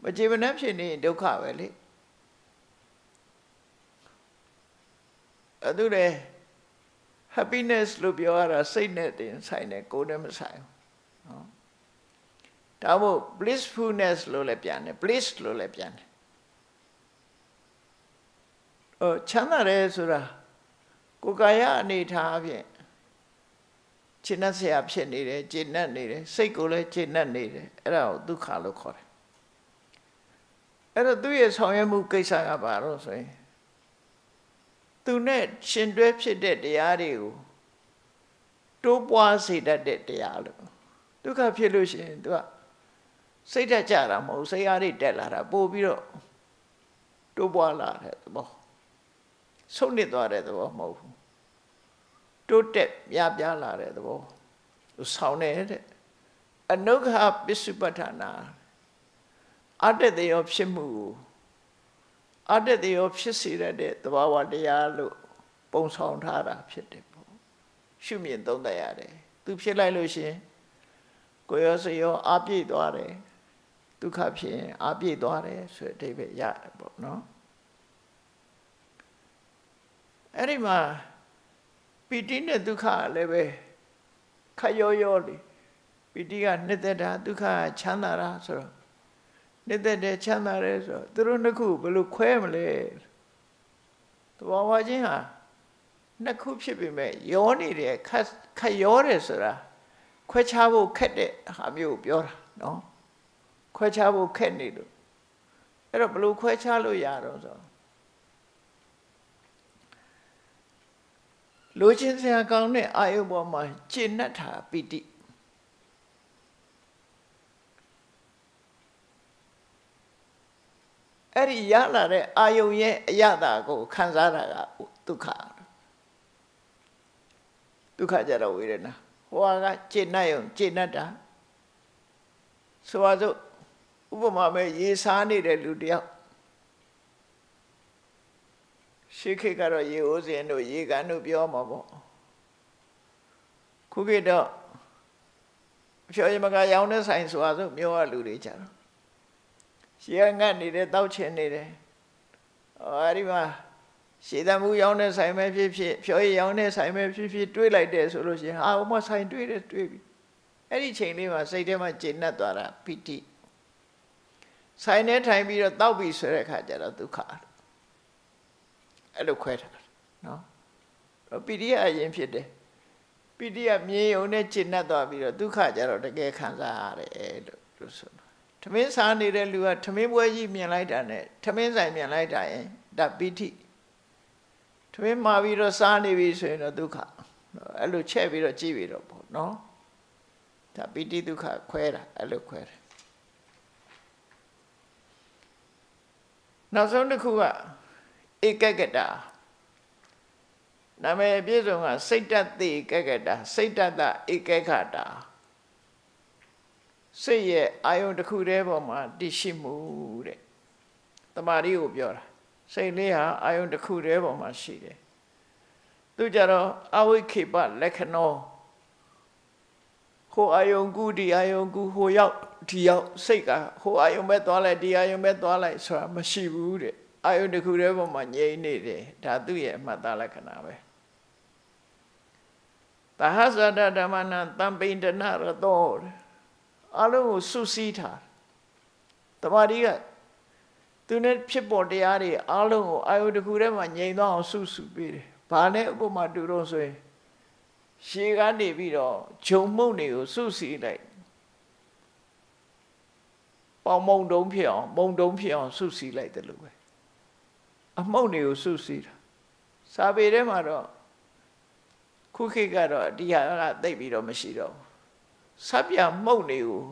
မခြေမနှက်ဖြစ်နေဒုက္ခပဲလေအဲ့ဒါလေ happiness လို့ပြောရတာစိတ်နဲ့တင်ဆိုင်တယ်ကိုယ်နဲ့မဆိုင်ဘူးနော်ဒါမို့ blissfulness လို့လည်းပြန်တယ် bliss လို့လည်းပြန်တယ်ဟိုချမ်းသာတယ်ဆိုတာကိုယ်ကာယအနေထားဖြင့်ခြေနှက်ဆရာဖြစ်နေတယ်ခြေနှက်နေတယ်စိတ်ကိုလည်းခြေနှက်နေတယ်အဲ့ဒါကိုဒုက္ခလို့ခေါ်တယ်အဲ့တော့သူ့ရဲ့ဆောင်ရွက်မှုကိစ္စကဘာလို့ဆိုရင် သူနဲ့ရှင်တွဲဖြစ်တဲ့တရားတွေကိုတိုးပွားစေတတ်တဲ့တရားလို့ဒုက္ခဖြစ်လို့ရှိရင်သူကစိတ်ဓာတ်ကြတာမဟုတ်စိတ်အားတွေတက်လာတာပို့ပြီးတော့တိုးပွားလာတဲ့သဘောဆုံးနစ်သွားတဲ့သဘောမဟုတ်ဘူးတိုးတက်များပြားလာတဲ့သဘောသူဆောင်းနေတဲ့ အနုခပစ္စုပ္ပထာနာအတ္တတယောဖြစ်မှု အတ္တတယောဖြစ်စေတဲ့သဘာဝတရားလို့ပုံဆောင်ထားတာဖြစ်တယ်ပေါ့ရှုမြင်သုံးသပ်ရတယ်သူဖြစ်လိုက်လို့ရှင်ကိုရောစရောအပြည့်သွားတယ်ဒုက္ခဖြစ်ရင်အပြည့်သွားတယ်ဆိုတဲ့အဓိပ္ပာယ်ရတယ်ပေါ့နော်အဲ့ဒီမှာပီတိနဲ့ဒုက္ခလည်းပဲခရောရောလေပီတိကနှစ်သက်တာဒုက္ခကချမ်းသာတာဆိုတော့ နှစ်သက်တယ်ချမ်းသာတယ်ဆိုတော့သူတို့နှစ်ခုဘယ်လိုခွဲမလဲသဘောဝချင်းဟာနှစ်ခုဖြစ်ပေမဲ့ရောနေတယ်ခက်ခက်ရောတယ်ဆိုတာခွဲခြားဖို့ခက်တဲ့ဟာမျိုးပြောတာနော်ခွဲခြားဖို့ခက်နေလို့အဲ့တော့ဘယ်လိုခွဲခြားလို့ရတော့ဆိုလိုချင်စရာကောင်းတဲ့အာယုပေါ်မှာကျင့်납တာပိတိ အဲ့ဒီရလာတဲ့အာယုံရဲ့အရသာကိုခံစားတာကဒုက္ခဒုက္ခကြတော့ဝေဒနာဟိုကကျင့်납ယုံကျင့်납တာဆိုပါစို့ဥပမာမဲ့ရေစားနေတဲ့လူတယောက်ရှေးခေတ်ကတော့ရေအိုးစင်တို့ရေကန်တို့ပြောမှာပေါ့ခုခေတ်တော့ဖြောရမကရောင်းတဲ့ဆိုင်ဆိုတာဆိုမျိုးရလူတွေကြတော့ ရှေးငတ်နေတယ်တောက်ချင်နေတယ်အဲဒီမှာရှေးတမှုရောင်းတဲ့ဆိုင်ပဲဖြစ်ဖြစ်ဖြောရရောင်းတဲ့ဆိုင်ပဲဖြစ်ဖြစ်တွေးလိုက်တယ်ဆိုလို့ရှိရင်ဟာဥမဆိုင်တွေးတယ်တွေးပြီအဲ့ဒီချိန်လေးမှာစိတ်ထဲမှာကျဉ်တ်သွားတာပိဋိဆိုင်ထဲထိုင်ပြီးတော့တောက်ပြီးဆိုတဲ့အခါကျတော့ဒုက္ခအဲ့လိုခွဲထားနော်ပိဋိယအရင်ဖြစ်တယ်ပိဋိယမြင်ုံနဲ့ကျင့်တတ်သွားပြီးတော့ဒုက္ခကြတော့တကယ်ခံစားရတယ်လို့လို့ဆိုတော့ ထမင်းစားနေတဲ့လူကထမင်းပွဲကြီးမြင်လိုက်တာနဲ့ထမင်းဆိုင်မြင်လိုက်တာရင်ဒါပိဋိထမင်းမှာပြီးတော့စားနေပြီဆိုရင်တော့ဒုက္ခအဲ့လိုချက်ပြီးတော့ကြည့်ပြီးတော့ပေါ့နော်ဒါပိဋိဒုက္ခခွဲတာအဲ့လိုခွဲတယ်နောက်ဆုံးတစ်ခုကဧကကတာနာမည်အပြည့်စုံကစိတ်တသိဧကကတာစိတ်တတဧကခတာ စိတ်ရဲ့အာယုံတစ်ခုတည်းပေါ်မှာတည်ရှိမှုတဲ့တမာရီကိုပြောတာစိတ်လေးဟာအာယုံတစ်ခုတည်းပေါ်မှာရှိတယ်သူကြတော့အဝိခေပလက္ခဏောဟိုအာယုံကူဒီအာယုံကူဟိုရောက်ဒီရောက်စိတ်ကဟိုအာယုံပဲသွားလိုက်ဒီအာယုံပဲသွားလိုက်ဆိုတာမရှိဘူးတဲ့အာယုံတစ်ခုတည်းပေါ်မှာငြိမ့်နေတယ်ဒါသူ့ရဲ့အမှတ်သားလက္ခဏာပဲသဟဇဒဓမ္မနာတံပိန္ဒနာရတော အလုံးကိုစုစည်းထားတမာရီကသူနဲ့ဖြစ်ပေါ်တရားတွေအလုံးကိုအာယုတစ်ခုတည်းမှာငြိမ်သွားအောင်စုစုပေးတယ်ဘာနဲ့ဥပမာတူတော့ဆိုရင်ရှေးကနေပြီးတော့ဂျုံမှုန့်တွေကိုစုစည်းလိုက်ပေါင်မုံတုံးဖြစ်အောင်မုံတုံးဖြစ်အောင်စုစည်းလိုက်တယ်လို့ပဲအမှုန့်တွေကိုစုစည်းတာစာပေထဲမှာတော့ခုခေတ်ကတော့ဒီဟာကသိပ်ပြီးတော့မရှိတော့ဘူး ဆပ်ပြမှုန့်တွေကို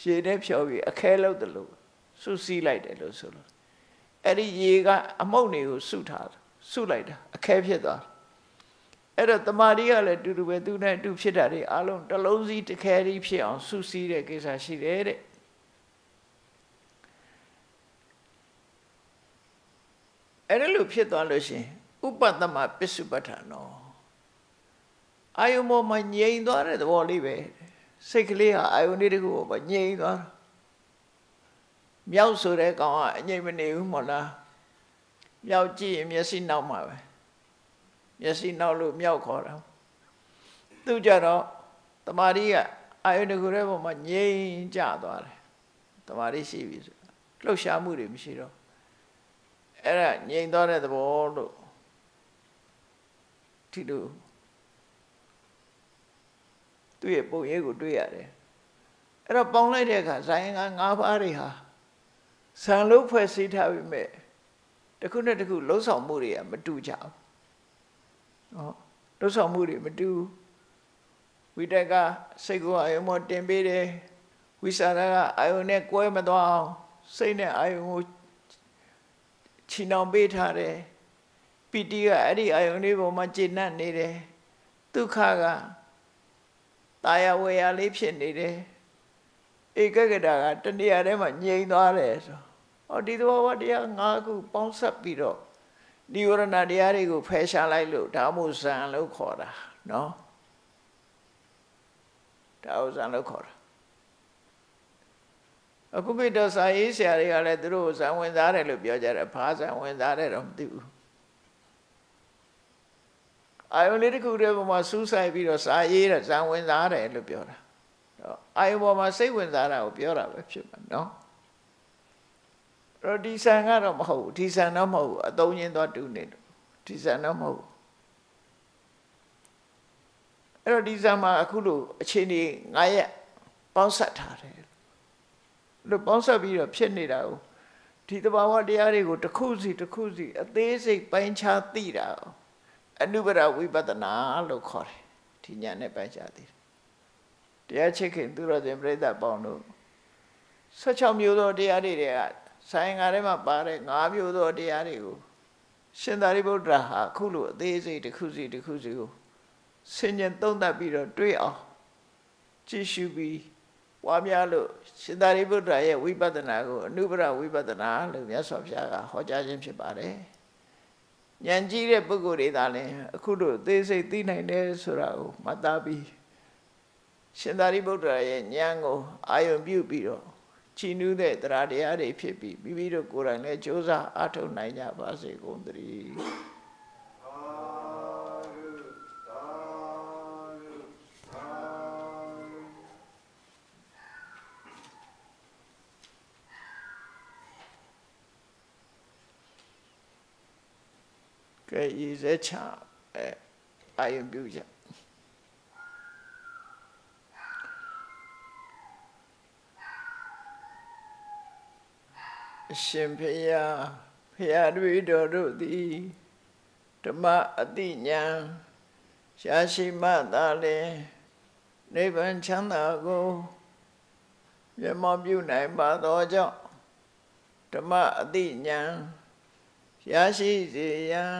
ရှည်တဲ့ဖြောပြီးအခဲလောက်တယ်လို့စုစည်းလိုက်တယ်လို့ဆိုလို့အဲ့ဒီရေကအမှုန့်တွေကိုစုထားစုလိုက်တာအခဲဖြစ်သွားအဲ့တော့တမာရီကလည်းတူတူပဲသူနဲ့အတူဖြစ်တာတွေအလုံးတစ်လုံးစီတစ်ခဲရီဖြစ်အောင်စုစည်းတဲ့ကိစ္စရှိတယ်တဲ့အဲ့ဒါလို့ဖြစ်သွားလို့ရှင်ဥပတ္တမပစ္စုပ္ပထာနောအာယုံပေါ်မှာငြိမ်သွားတဲ့သဘောလေးပဲ စိတ်ကလေးဟာအာယုံလေးတခုပေါ်ငြိမ်သွားမြောက်ဆိုတဲ့ကောင်ကအငြိမ်မနေဘူးမို့လားမြောက်ကြည့်ရင်မျက်စိနောက်မှာပဲမျက်စိနောက်လို့မြောက်ခေါ်တာသူကြတော့တမာရီကအာယုန်တကူတဲ့ပုံမှာငြိမ်ကြသွားတယ်တမာရီရှိပြီဆိုလှုပ်ရှားမှုတွေမရှိတော့အဲ့ဒါငြိမ်သွားတဲ့သဘောလို့ဒီလို သူ့ရဲ့ပုံရိပ်ကိုတွေ့ရတယ်အဲ့တော့ပေါင်းလိုက်တဲ့အခါဇိုင်းက၅ပါးတွေဟာဆံလို့ဖွဲ့စည်းထားပြီမဲ့တခုနဲ့တခုလှုပ်ဆောင်မှုတွေကမတူကြဘူးနော်လှုပ်ဆောင်မှုတွေမတူဝိတက်ကစိတ်ကိုအာယုံမတင်ပေးတယ်ဝိစာရကအာယုံနဲ့ကွဲမသွားအောင်စိတ်နဲ့အာယုံကိုချီနှောင်ပေးထားတယ်ပီတိကအဲ့ဒီအာယုန်လေးပေါ်မှာကျေနပ်နေတယ်ဒုက္ခက တာယာဝေယာလေးဖြစ်နေတယ်ဧကဂတာကတဏှာထဲမှာငြိမ်သွားတယ်ဆိုဟောဒီသဘောတရား၅ခုပေါင်းဆက်ပြီးတော့និဝရဏတရားတွေကိုဖယ်ရှားလိုက်လို့ဒါမှမဟုတ်ဇံလို့ခေါ်တာနော်ဒါဥဇံလို့ခေါ်တာအခုပိတော့စာရေးဆရာတွေကလည်းသူတို့ဇံဝင်စားတယ်လို့ပြောကြတယ်ဘာဇံဝင်စားတယ်တော့မသိဘူး အာယုန်လေးတစ်ခုတည်းပေါ်မှာစူးစိုက်ပြီးတော့စာရေးတဲ့ဇံဝင်စားတယ်လို့ပြောတာတော့အာယုန်ပေါ်မှာစိတ်ဝင်စားတာကိုပြောတာပဲဖြစ်မှာနော်တော့ဒီဆံကတော့မဟုတ်ဘူးဒီဆံတော့မဟုတ်ဘူးအသုံးရင်းတော့တူနေတယ်ဒီဆံတော့မဟုတ်ဘူးအဲ့တော့ဒီဆံမှာအခုလိုအခြေအနေ9ရက်ပေါင်းဆက်ထားတယ်လို့ပေါင်းဆက်ပြီးတော့ဖြစ်နေတာကိုဒီတဘာဝတရားတွေကိုတစ်ခုစီတစ်ခုစီအသေးစိတ်ပိုင်းခြားသိတာ အနုပရဝိပဿနာလို့ခေါ်တယ်ဒီညာနဲ့ပိုင်းခြားသိတယ်တရားချစ်ခင်သူတော်စင်ပြိဿပေါင်းတို့16မျိုးသောတရားတွေတွေကဆိုင်ငါထဲမှာပါတဲ့9မျိုးသောတရားတွေကိုရှင်သာရိပုတ္တရာဟာခုလိုအသေးစိတ်တစ်ခုစီတစ်ခုစီကိုဆင်ញံသုံးသပ်ပြီးတော့တွေးအောင်ကြည့်ရှုပြီးပွားများလို့ရှင်သာရိပုတ္တရာရဲ့ဝိပဿနာကိုအနုပရဝိပဿနာလို့မြတ်စွာဘုရားကဟောကြားခြင်းဖြစ်ပါတယ်။ ဉာဏ်ကြီးတဲ့ပုဂ္ဂိုလ်တွေသာလျှင်အခုတို့သိစိတ်သိနိုင်တယ်ဆိုတာကိုမှတ်သားပြီးရှင်သာရိပုတ္တရာရဲ့ဉာဏ်ကိုအာယုံပြုပြီးတော့ချီနူးတဲ့တရားတရားတွေဖြစ်ပြီးမိမိတို့ကိုယ်တိုင်လည်းကြိုးစားအားထုတ်နိုင်ကြပါစေကုန်သတည်း ကဲရည်စဲချအဲအာယုံပြုကြအရှင်ဖေယဖေယတွေတော်တို့သည်ဓမ္မအတိညာရှားရှိမှသာလေနိဗ္ဗာန်ချမ်းသာကိုမျက်မှောက်ပြုနိုင်ပါသောကြောင့်ဓမ္မအတိညာရရှိစေရန်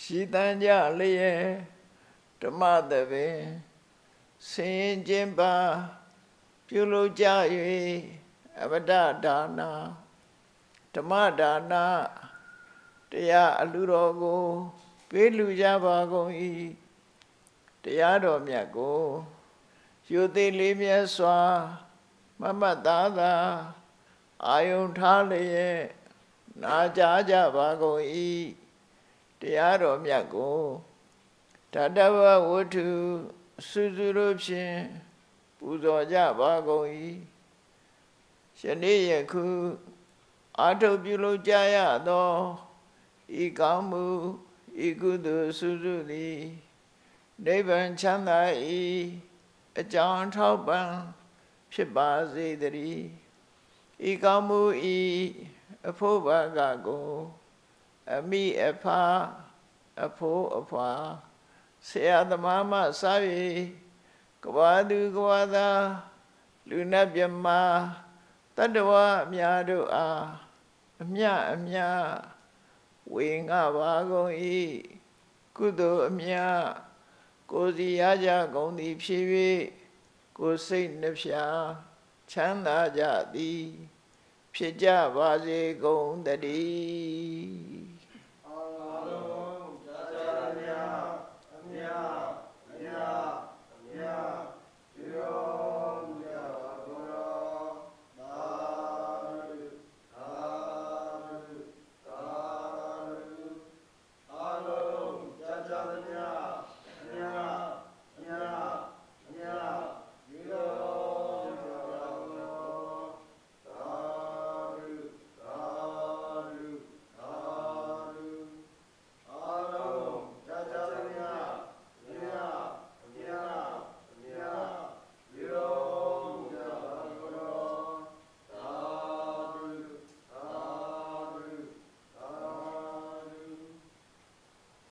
ရှိတန်ကြလျက်ဓမ္မတပင်ဆင်ခြင်းပါပြုလုပ်ကြ၍အဝဒဒါနာဓမ္မဒါနတရားအလူတော်ကိုပေးလူကြပါကုန်၏တရားတော်မြတ်ကိုယူသေးလေးမြတ်စွာ မမတ်သားသာအာယုန်ထားလျက်နာကြားကြပါကုန်၏ တရားတော်မြတ်ကိုတတဝဝတ္ထုစုစုတို့ဖြင့်ပူဇော်ကြပါကုန်၏ယနေ့ယခုအာထုပြုလုပ်ကြရသောဤကောင်းမှုဤကုသိုလ်စုစုသည်နိဗ္ဗာန်ချမ်းသာ၏အကြောင်းထောက်ပံ့ဖြစ်ပါစေတည်းဤကောင်းမှုဤအဖို့ဘာကကို အမိအဖာအဖို့အဖွာဆရာသမားမှစ၍ကဘာသူကဘာသာလူနတ်မြမတတ္တဝအများတို့အားအမြအမြဝေငါပါကုန်၏ကုသိုလ်အမြကိုစီရကြကုန်သည်ဖြစ်၍ကိုစိတ်နှဖျားချမ်းသာကြသည် ဖြစ်ကြပါစေကုန်တည်း 할렐루야.